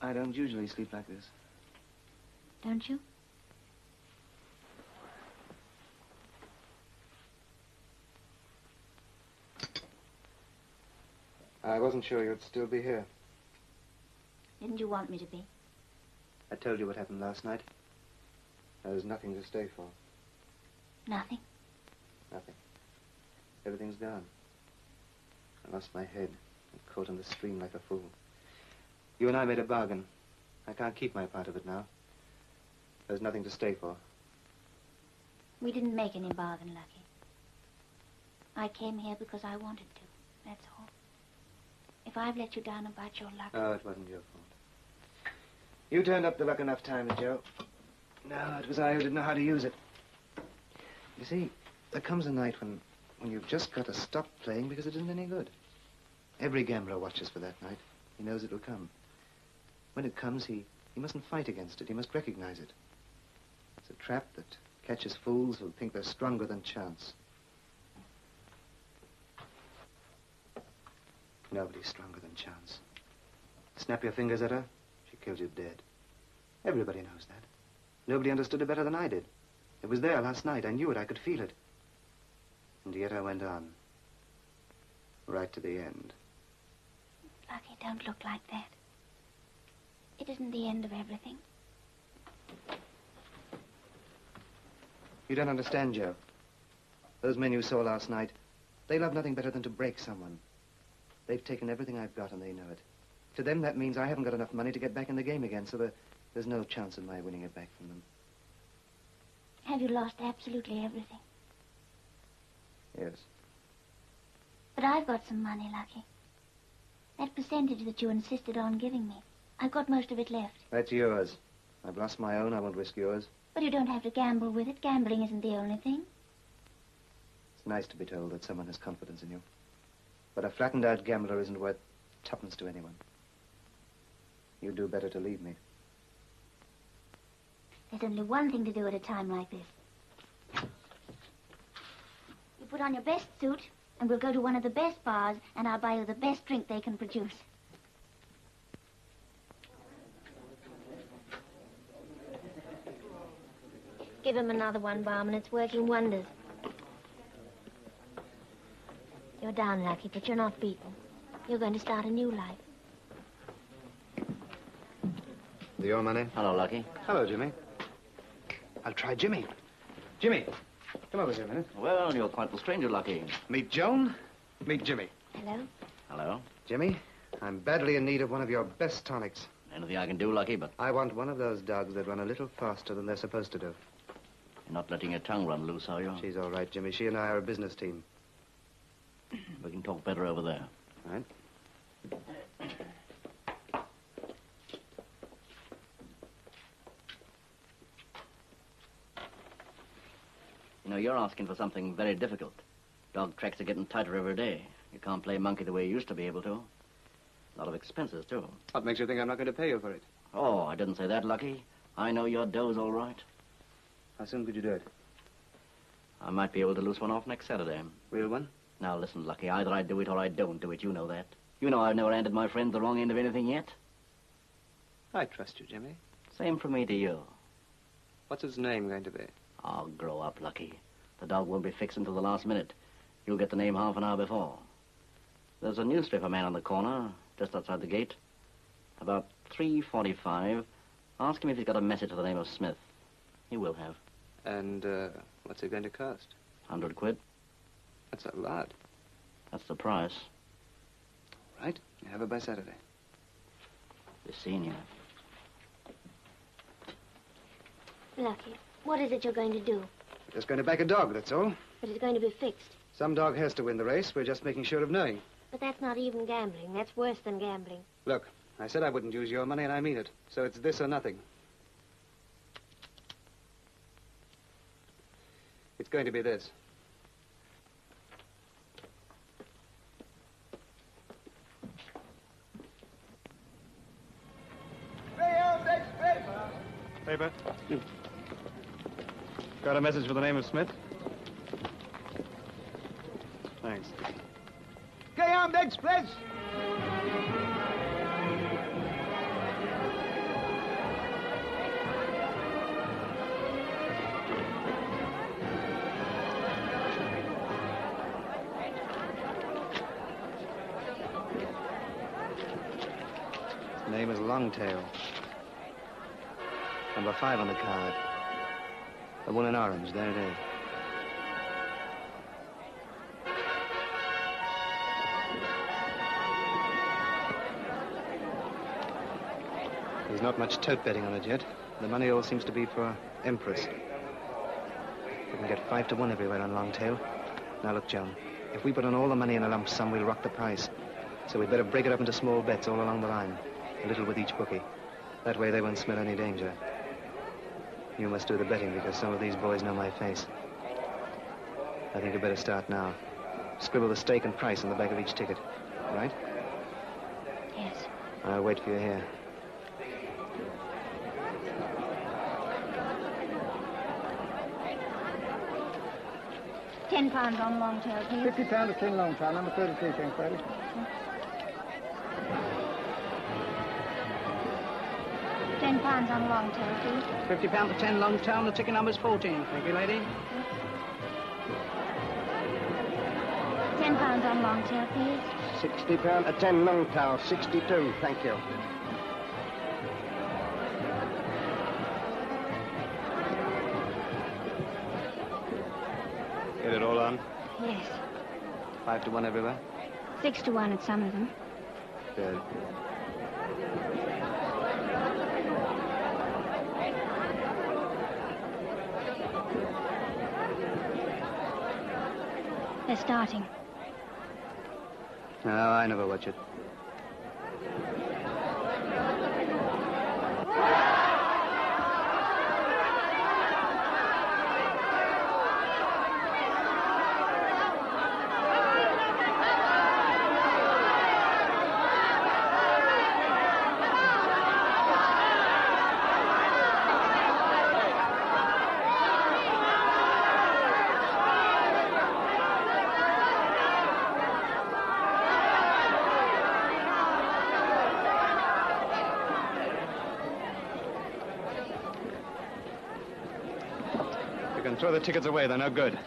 I don't usually sleep like this. Don't you? I wasn't sure you'd still be here. Didn't you want me to be? I told you what happened last night. There was nothing to stay for. Nothing. Nothing. Everything's gone. I lost my head and caught in the stream like a fool. You and I made a bargain. I can't keep my part of it now. There's nothing to stay for. We didn't make any bargain, Lucky. I came here because I wanted to. That's all. If I've let you down about your luck, Oh, it wasn't your fault. You turned up the luck enough times, Joe. No, it was I who didn't know how to use it. You see, there comes a night when, when you've just got to stop playing because it isn't any good. Every gambler watches for that night. He knows it will come. When it comes, he, he mustn't fight against it. He must recognize it. It's a trap that catches fools who think they're stronger than chance. Nobody's stronger than chance. Snap your fingers at her, she kills you dead. Everybody knows that. Nobody understood it better than I did. It was there last night. I knew it. I could feel it. And yet I went on. Right to the end. Lucky, don't look like that. It isn't the end of everything. You don't understand, Joe. Those men you saw last night, they love nothing better than to break someone. They've taken everything I've got and they know it. To them, that means I haven't got enough money to get back in the game again, so there, there's no chance of my winning it back from them. Have you lost absolutely everything? Yes. But I've got some money, Lucky. That percentage that you insisted on giving me, I've got most of it left. That's yours. I've lost my own. I won't risk yours. But you don't have to gamble with it. Gambling isn't the only thing. It's nice to be told that someone has confidence in you. But a flattened out gambler isn't worth tuppence to anyone. You'd do better to leave me. There's only one thing to do at a time like this. You put on your best suit, and we'll go to one of the best bars, and I'll buy you the best drink they can produce. Give him another one, Barman. It's working wonders. You're down, Lucky, but you're not beaten. You're going to start a new life. Your money? Hello, Lucky. Hello, Jimmy. I'll try Jimmy. Jimmy, come over here a minute. Well, you're quite the stranger, Lucky. Meet Joan. Meet Jimmy. Hello? Hello. Jimmy, I'm badly in need of one of your best tonics. Anything I can do, Lucky, but I want one of those dogs that run a little faster than they're supposed to do. you're not letting your tongue run loose, are you? She's all right, Jimmy. She and I are a business team. We can talk better over there. All right? You know, you're asking for something very difficult. Dog tracks are getting tighter every day. You can't play monkey the way you used to be able to. A lot of expenses, too. What makes you think I'm not going to pay you for it? Oh, I didn't say that, Lucky. I know your dough's all right. How soon could you do it? I might be able to loose one off next Saturday. Real one? Now, listen, Lucky. Either I do it or I don't do it. You know that. You know I've never handed my friend the wrong end of anything yet. I trust you, Jimmy. Same from me to you. What's his name going to be? Oh, grow up, Lucky. The dog won't be fixed until the last minute. You'll get the name half an hour before. There's a newspaper man on the corner, just outside the gate. About 3.45. Ask him if he's got a message to the name of Smith. He will have. And, uh, what's it going to cost? Hundred quid. That's a lot. That's the price. Right? You have it by Saturday. Be seeing you. Lucky, what is it you're going to do? Just going to back a dog, that's all. But it's going to be fixed. Some dog has to win the race. We're just making sure of knowing. But that's not even gambling. That's worse than gambling. Look, I said I wouldn't use your money, and I mean it. So it's this or nothing. It's going to be this. Paper. Hmm. Got a message for the name of Smith? Express. Greyhound Express! His name is Longtail. Number five on the card. The one in orange, there it is. There's not much tote betting on it yet. The money all seems to be for Empress. We can get five to one everywhere on Longtail. Now look, John, if we put on all the money in a lump sum, we'll rock the price. So we'd better break it up into small bets all along the line. A little with each bookie. That way they won't smell any danger. You must do the betting because some of these boys know my face. I think you better start now. Scribble the stake and price on the back of each ticket. All right? Yes. I'll wait for you here. Ten pounds on Longtail, please. Fifty pound of tin Longtail, number thirty-three, thanks, Friday. Ten pounds on Longtail, please. Fifty pound for ten long tail, the ticket number's fourteen. Thank you, lady. Ten pounds on Longtail, please. Sixty pound a ten Longtail, sixty-two. Thank you. Get it all on? Yes. Five to one everywhere? Six to one at some of them. Good. Starting. No, I never watch it. The tickets away. They're no good.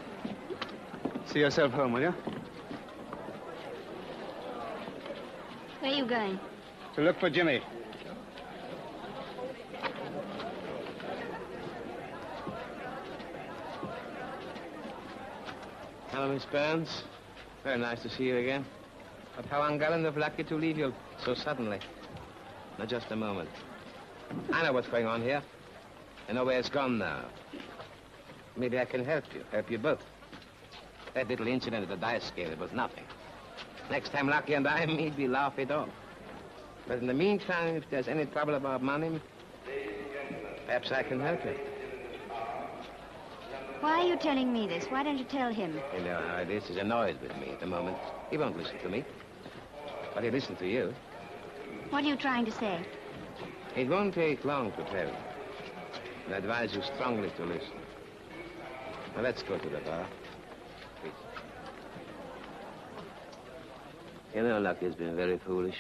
See yourself home, will you? Where are you going? To look for Jimmy. Hello, Miss Burns. Very nice to see you again. But how ungallant of Lucky to leave you so suddenly. Now, just a moment. I know what's going on here. I know where it's gone now. Maybe I can help you, help you both. That little incident at the dice game, it was nothing. Next time Lucky and I meet, we laugh it off. But in the meantime, if there's any trouble about money, perhaps I can help you. Why are you telling me this? Why don't you tell him? You know how it is. He's annoyed with me at the moment. He won't listen to me. But he'll listen to you. What are you trying to say? It won't take long to tell. I advise you strongly to listen. Now, let's go to the bar. Please. You know, Lucky's been very foolish.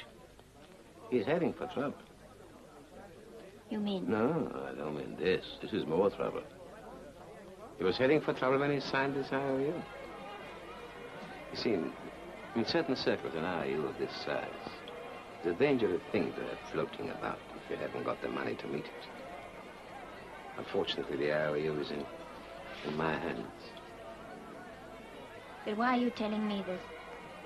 He's heading for trouble. You mean? No, I don't mean this. This is more trouble. He was heading for trouble when he signed this IOU. You see, in, in certain circles, an IOU of this size, it's a dangerous thing to have floating about if you haven't got the money to meet it. Unfortunately, the IOU is in, in my hands. But why are you telling me this?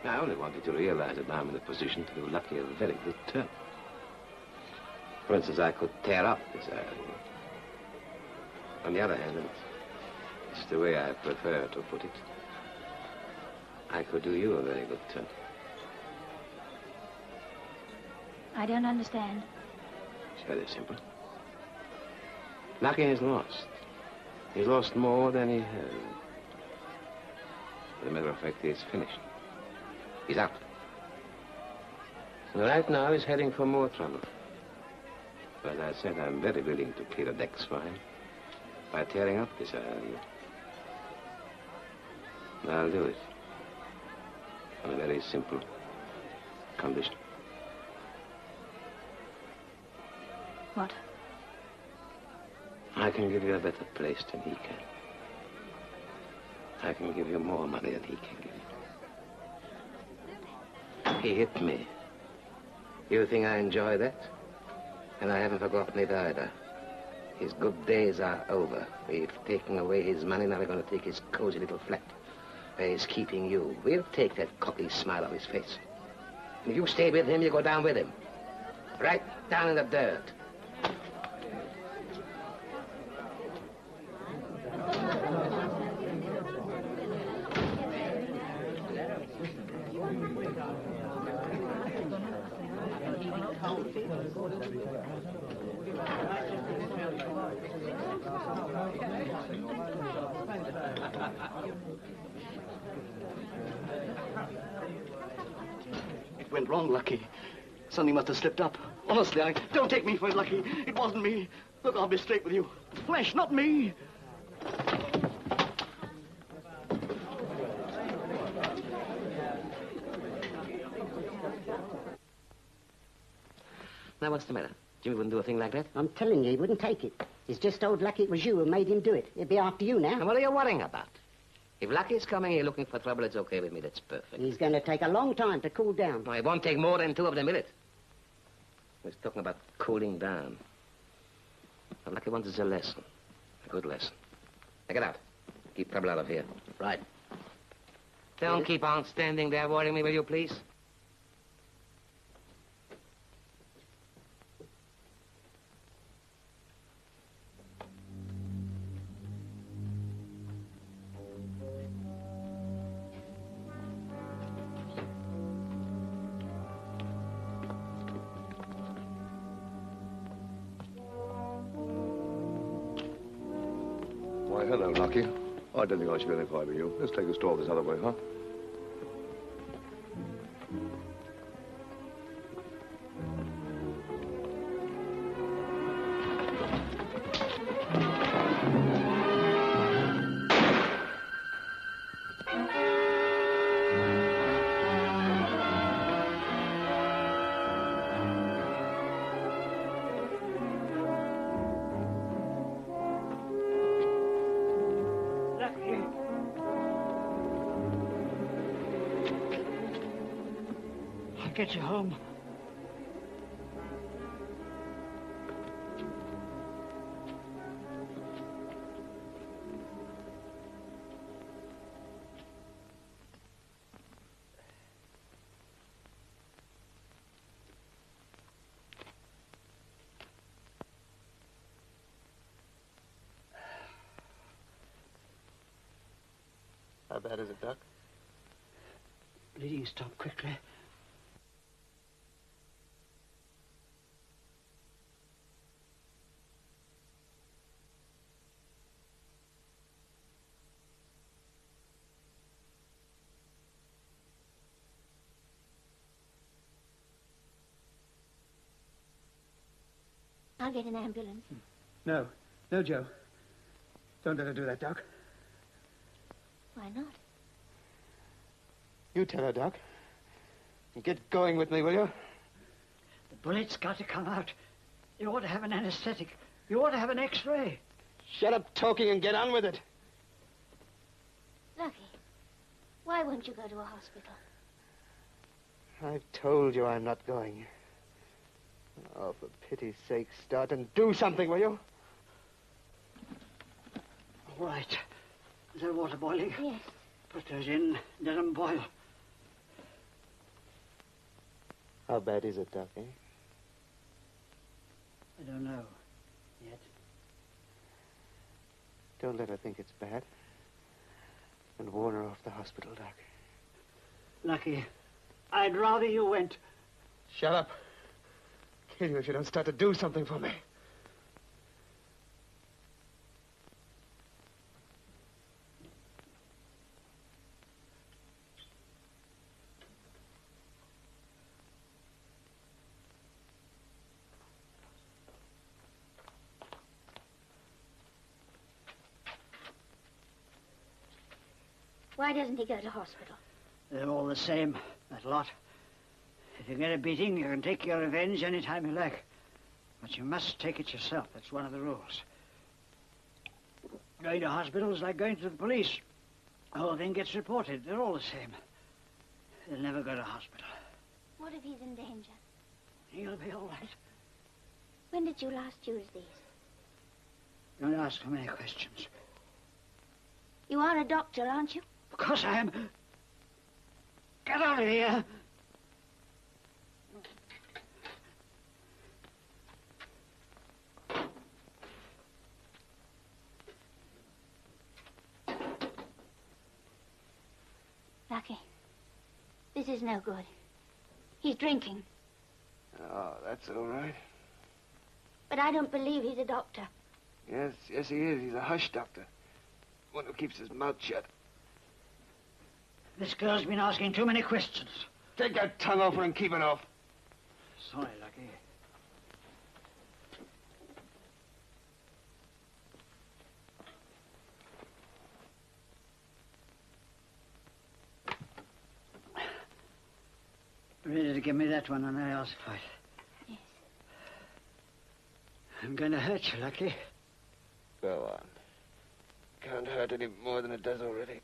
I only wanted to realize that I'm in a position to do Lucky a very good turn. For instance, I could tear up this IOU. On the other hand, it's, it's the way I prefer to put it. I could do you a very good turn. I don't understand. It's very simple. Lucky has lost. He's lost more than he has. As a matter of fact, he's finished. He's out. And right now, he's heading for more trouble. But I said, I'm very willing to clear the decks for him by tearing up this IOU. I'll do it. On a very simple condition. What? I can give you a better place than he can. I can give you more money than he can give you. He hit me. You think I enjoy that? And I haven't forgotten it either. His good days are over. We've taken away his money, now we're going to take his cozy little flat. Where he's keeping you. We'll take that cocky smile off his face. And if you stay with him, you go down with him. Right down in the dirt. It went wrong, Lucky. Something must have slipped up. Honestly, I don't take me for it, Lucky. It wasn't me. Look, I'll be straight with you. Flash, not me. Now, what's the matter? Jimmy wouldn't do a thing like that? I'm telling you, he wouldn't take it. He's just told Lucky it was you who made him do it. He'll be after you now. And what are you worrying about? If Lucky's coming here looking for trouble, it's okay with me. That's perfect. He's going to take a long time to cool down. No, it won't take more than two of them, the minute. He's talking about cooling down. What Lucky wants is a lesson. A good lesson. Now get out. Keep trouble out of here. Right. Don't keep on standing there worrying me, will you, please? I don't think I should go if I were you. Let's take a stroll this other way, huh? Quickly. I'll get an ambulance. Hmm. No. No, Joe. Don't let her do that, Doc. Why not? You tell her, Doc. Get going with me, will you? The bullet's got to come out. You ought to have an anesthetic. You ought to have an x-ray. Shut up talking and get on with it. Lucky. Why won't you go to a hospital? I've told you I'm not going. Oh, for pity's sake, start and do something, will you? All right. Is there water boiling? Yes. Put those in. Let them boil. How bad is it, Doc, eh? I don't know yet. Don't let her think it's bad. And warn her off the hospital, Doc. Lucky. I'd rather you went. Shut up. Kill you if you don't start to do something for me. Why doesn't he go to hospital? They're all the same, that lot. If you get a beating, you can take your revenge any time you like. But you must take it yourself. That's one of the rules. Going to hospital is like going to the police. The whole thing gets reported. They're all the same. They'll never go to hospital. What if he's in danger? He'll be all right. When did you last use these? Don't ask so many questions. You are a doctor, aren't you? Of course I am. Get out of here. Lucky. This is no good. He's drinking. Oh, that's all right. But I don't believe he's a doctor. Yes, yes, he is. He's a hush doctor. One who keeps his mouth shut. This girl's been asking too many questions. Take that tongue off her and keep it off. Sorry, Lucky. Ready to give me that one on I asked for it. Yes. I'm going to hurt you, Lucky. Go on. Can't hurt any more than it does already.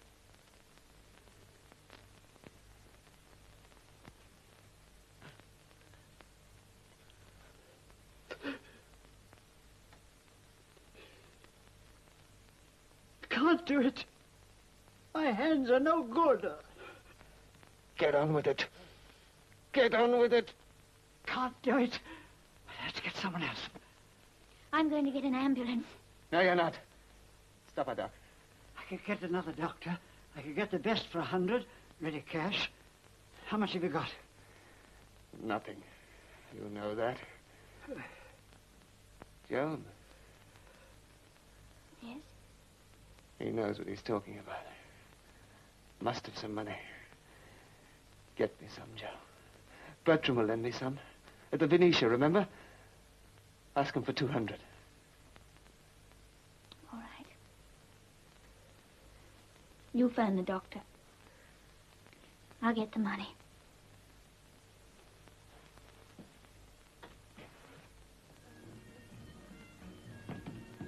Can't do it. My hands are no good. Get on with it. Get on with it. Can't do it. I'll have to get someone else. I'm going to get an ambulance. No, you're not. Stop her, Doc. I could get another doctor. I could get the best for a hundred, ready cash. How much have you got? Nothing. You know that. Joan. Yes? He knows what he's talking about. Must have some money. Get me some, Joe. Bertram will lend me some. At the Venetia, remember? Ask him for 200. All right. You phone the doctor. I'll get the money.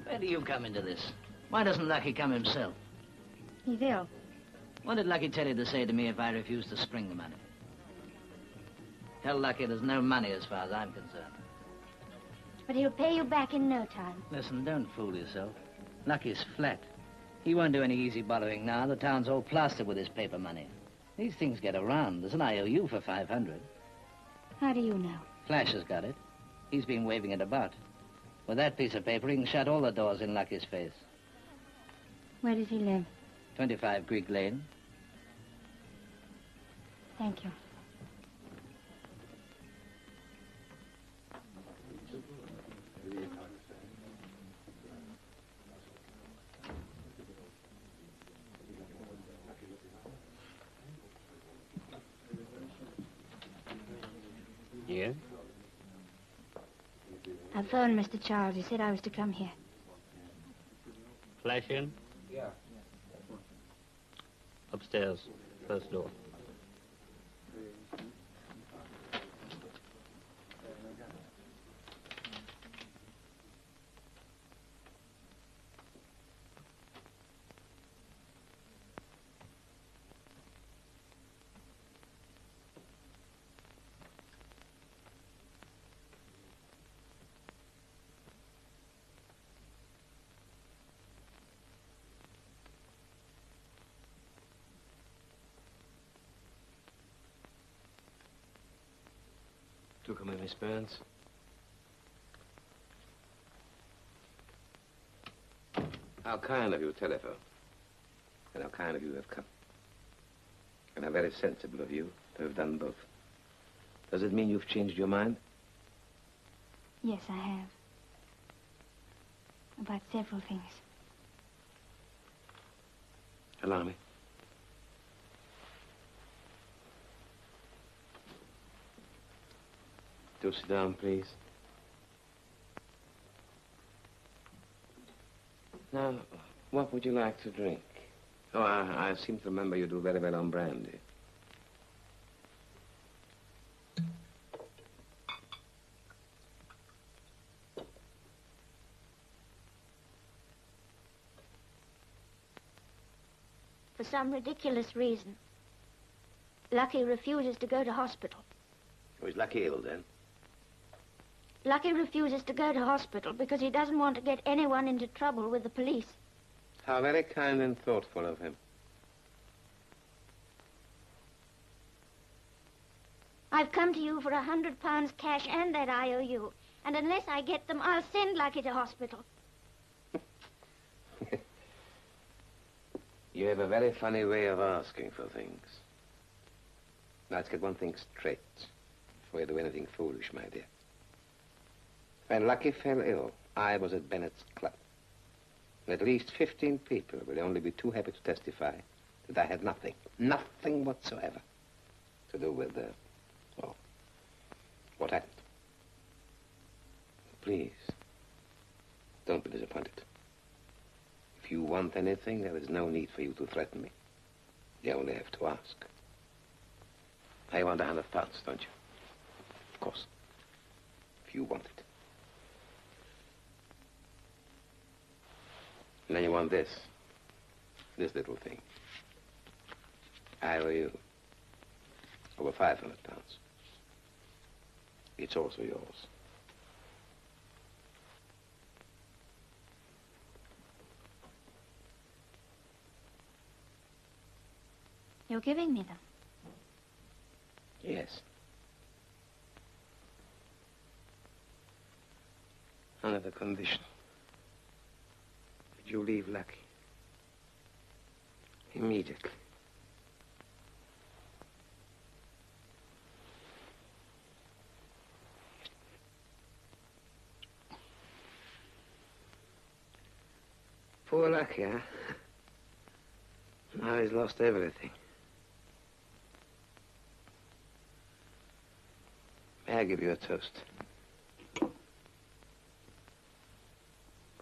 Where do you come into this? Why doesn't Lucky come himself? He's ill. What did Lucky tell you to say to me if I refused to spring the money? Tell Lucky there's no money as far as I'm concerned. But he'll pay you back in no time. Listen, don't fool yourself. Lucky's flat. He won't do any easy borrowing now. The town's all plastered with his paper money. These things get around. There's an IOU for 500. How do you know? Flash has got it. He's been waving it about. With that piece of paper, he can shut all the doors in Lucky's face. Where does he live? 25 Greek Lane. Thank you. Yeah? I phoned Mr. Charles. He said I was to come here. Flash in? Upstairs. First door. Do come in, Miss Burns. How kind of you to telephone. And how kind of you to have come. And how very sensible of you to have done both. Does it mean you've changed your mind? Yes, I have. About several things. Allow me. you sit down, please. Now, what would you like to drink? Oh, I, I seem to remember you do very well on brandy. For some ridiculous reason, Lucky refuses to go to hospital. He lucky ill, then. Lucky refuses to go to hospital because he doesn't want to get anyone into trouble with the police. How very kind and thoughtful of him. I've come to you for a hundred pounds cash and that IOU. And unless I get them, I'll send Lucky to hospital. You have a very funny way of asking for things. Now, let's get one thing straight before you do anything foolish, my dear. When Lucky fell ill, I was at Bennett's club. At least 15 people will only be too happy to testify that I had nothing, nothing whatsoever to do with, uh, well, what happened. Please, don't be disappointed. If you want anything, there is no need for you to threaten me. You only have to ask. I want a hundred pounds, don't you? Of course. If you want it. And then you want this. This little thing. I owe you over 500 pounds. It's also yours. You're giving me them. Yes. Under the condition that you leave Lucky. Immediately. Poor Lucky, huh? Now he's lost everything. May I give you a toast?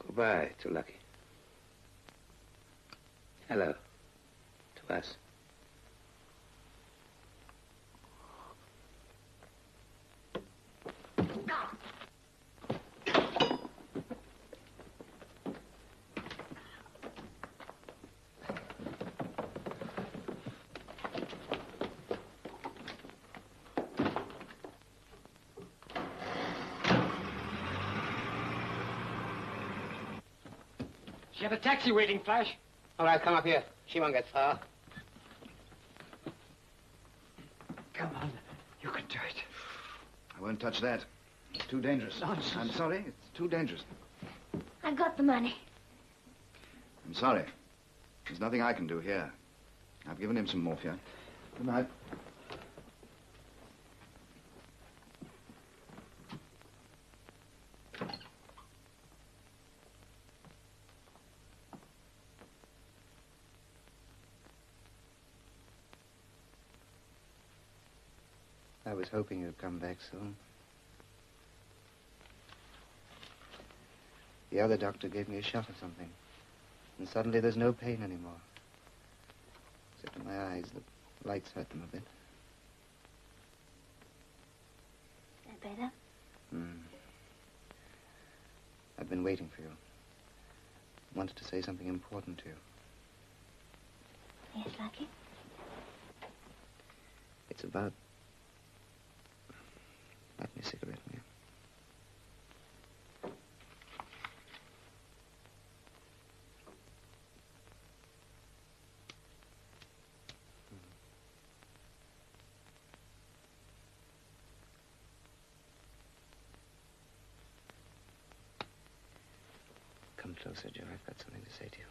Goodbye to Lucky. Hello to us. She have a taxi waiting, Flash. All right, come up here. She won't get far. Come on. You can do it. I won't touch that. It's too dangerous. Nonsense. I'm sorry. It's too dangerous. I've got the money. I'm sorry. There's nothing I can do here. I've given him some morphia. Good night. Hoping you'd come back soon. The other doctor gave me a shot or something. And suddenly there's no pain anymore. Except in my eyes. The lights hurt them a bit. Is that better? Hmm. I've been waiting for you. Wanted to say something important to you. Yes, Lucky? It's about... Light me a cigarette, will you? Come closer, Joe. I've got something to say to you.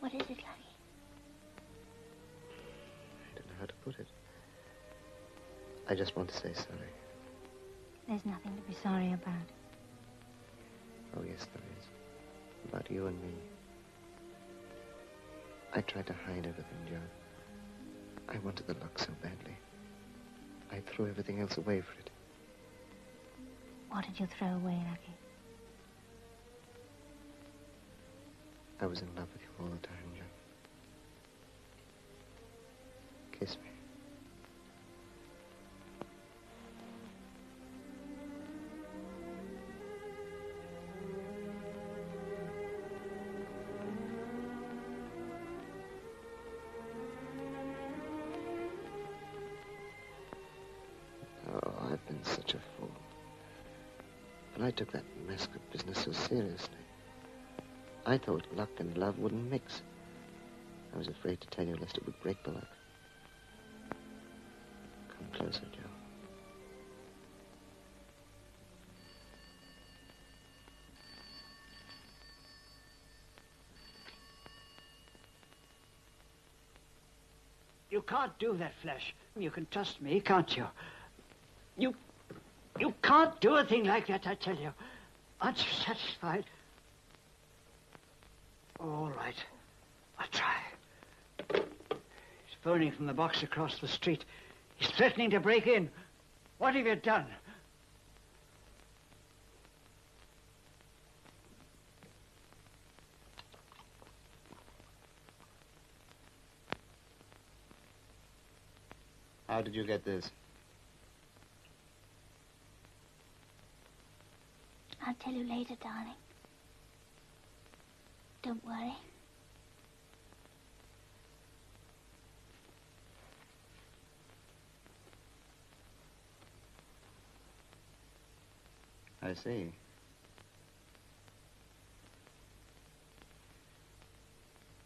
What is it? I just want to say sorry. There's nothing to be sorry about. Oh, yes, there is. About you and me. I tried to hide everything, Joe. I wanted the luck so badly. I threw everything else away for it. What did you throw away, Lucky? I was in love with you all the time, Joe. Took that mascot business so seriously. I thought luck and love wouldn't mix. I was afraid to tell you lest it would break the luck. Come closer, Joe. You can't do that, Flash. You can trust me, can't you? You... You can't do a thing like that, I tell you. Aren't you satisfied? All right. I'll try. He's phoning from the box across the street. He's threatening to break in. What have you done? How did you get this? Tell you later, darling. Don't worry. I see.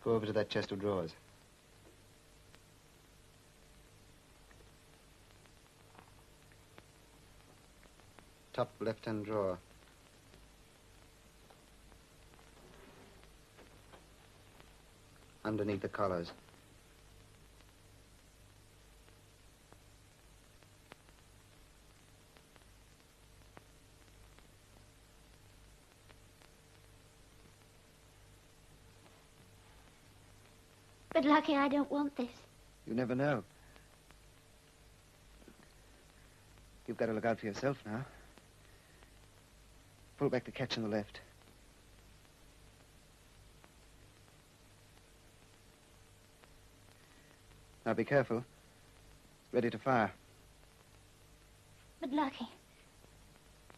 Go over to that chest of drawers. Top left-hand drawer. Underneath the collars. But Lucky, I don't want this. You never know. You've got to look out for yourself now. Pull back the catch on the left. Now be careful. Ready to fire. But Lucky,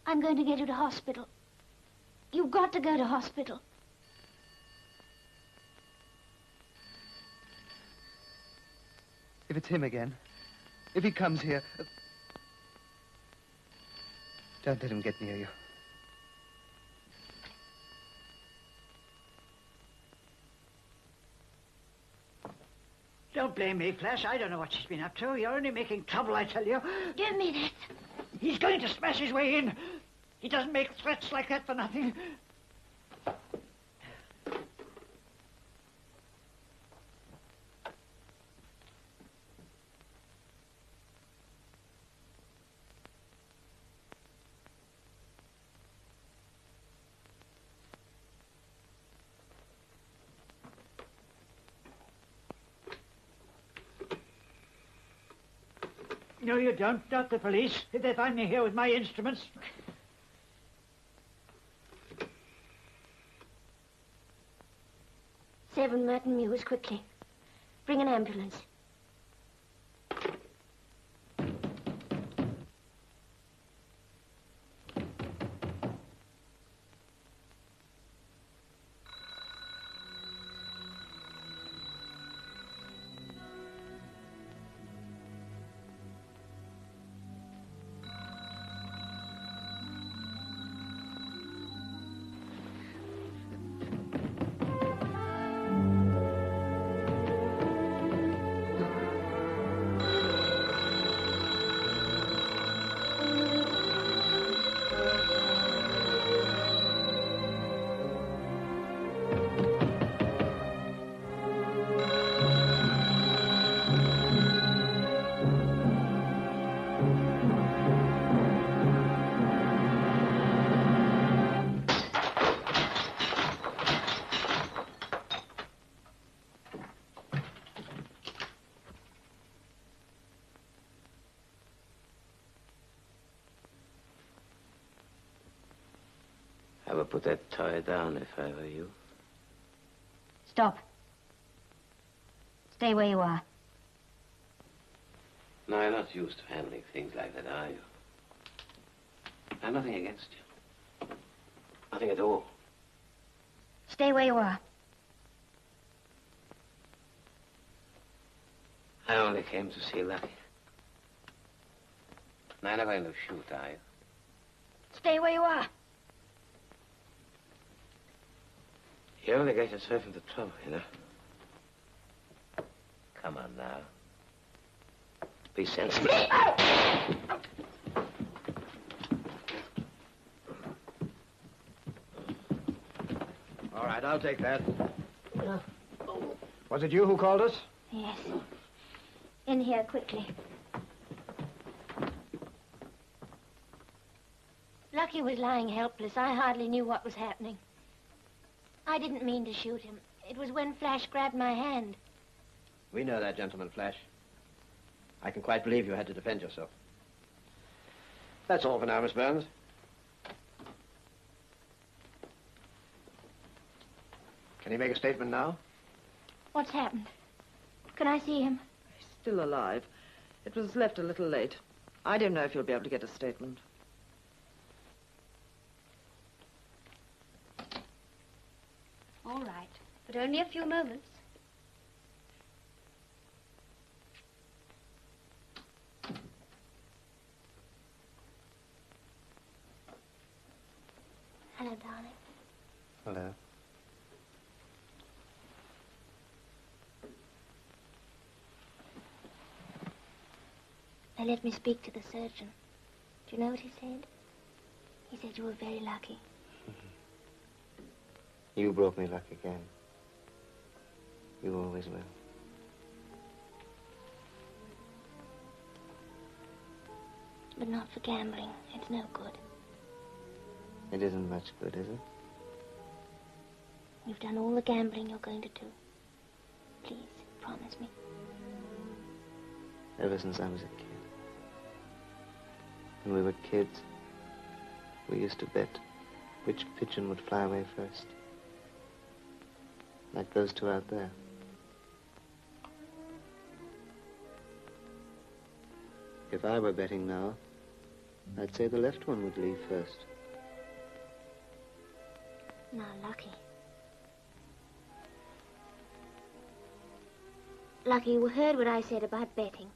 I'm going to get you to hospital. You've got to go to hospital. If it's him again, if he comes here, uh, don't let him get near you. Don't blame me, Flash. I don't know what she's been up to. You're only making trouble, I tell you. Give me that. He's going to smash his way in. He doesn't make threats like that for nothing. No, you don't. Not the police. If they find me here with my instruments. Seven Merton Mews, quickly. Bring an ambulance. Tie down if I were you. Stop. Stay where you are. No, you're not used to handling things like that, are you? I've nothing against you. Nothing at all. Stay where you are. I only came to see Lucky. Now, you're not going to shoot, are you? Stay where you are. You only get yourself into trouble, you know. Come on now. Be sensible. All right, I'll take that. Was it you who called us? Yes. In here, quickly. Lucky was lying helpless. I hardly knew what was happening. I didn't mean to shoot him. It was when Flash grabbed my hand. We know that, gentleman Flash. I can quite believe you had to defend yourself. That's all for now, Miss Burns. Can he make a statement now? What's happened? Can I see him? He's still alive. It was left a little late. I don't know if you'll be able to get a statement. All right, only a few moments. Hello, darling. Hello. They let me speak to the surgeon. Do you know what he said? He said you were very lucky. You brought me luck again. You always will. But not for gambling. It's no good. It isn't much good, is it? You've done all the gambling you're going to do. Please, promise me. Ever since I was a kid. When we were kids, we used to bet which pigeon would fly away first. Like those two out there. If I were betting now, I'd say the left one would leave first. Now, Lucky. Lucky, you heard what I said about betting.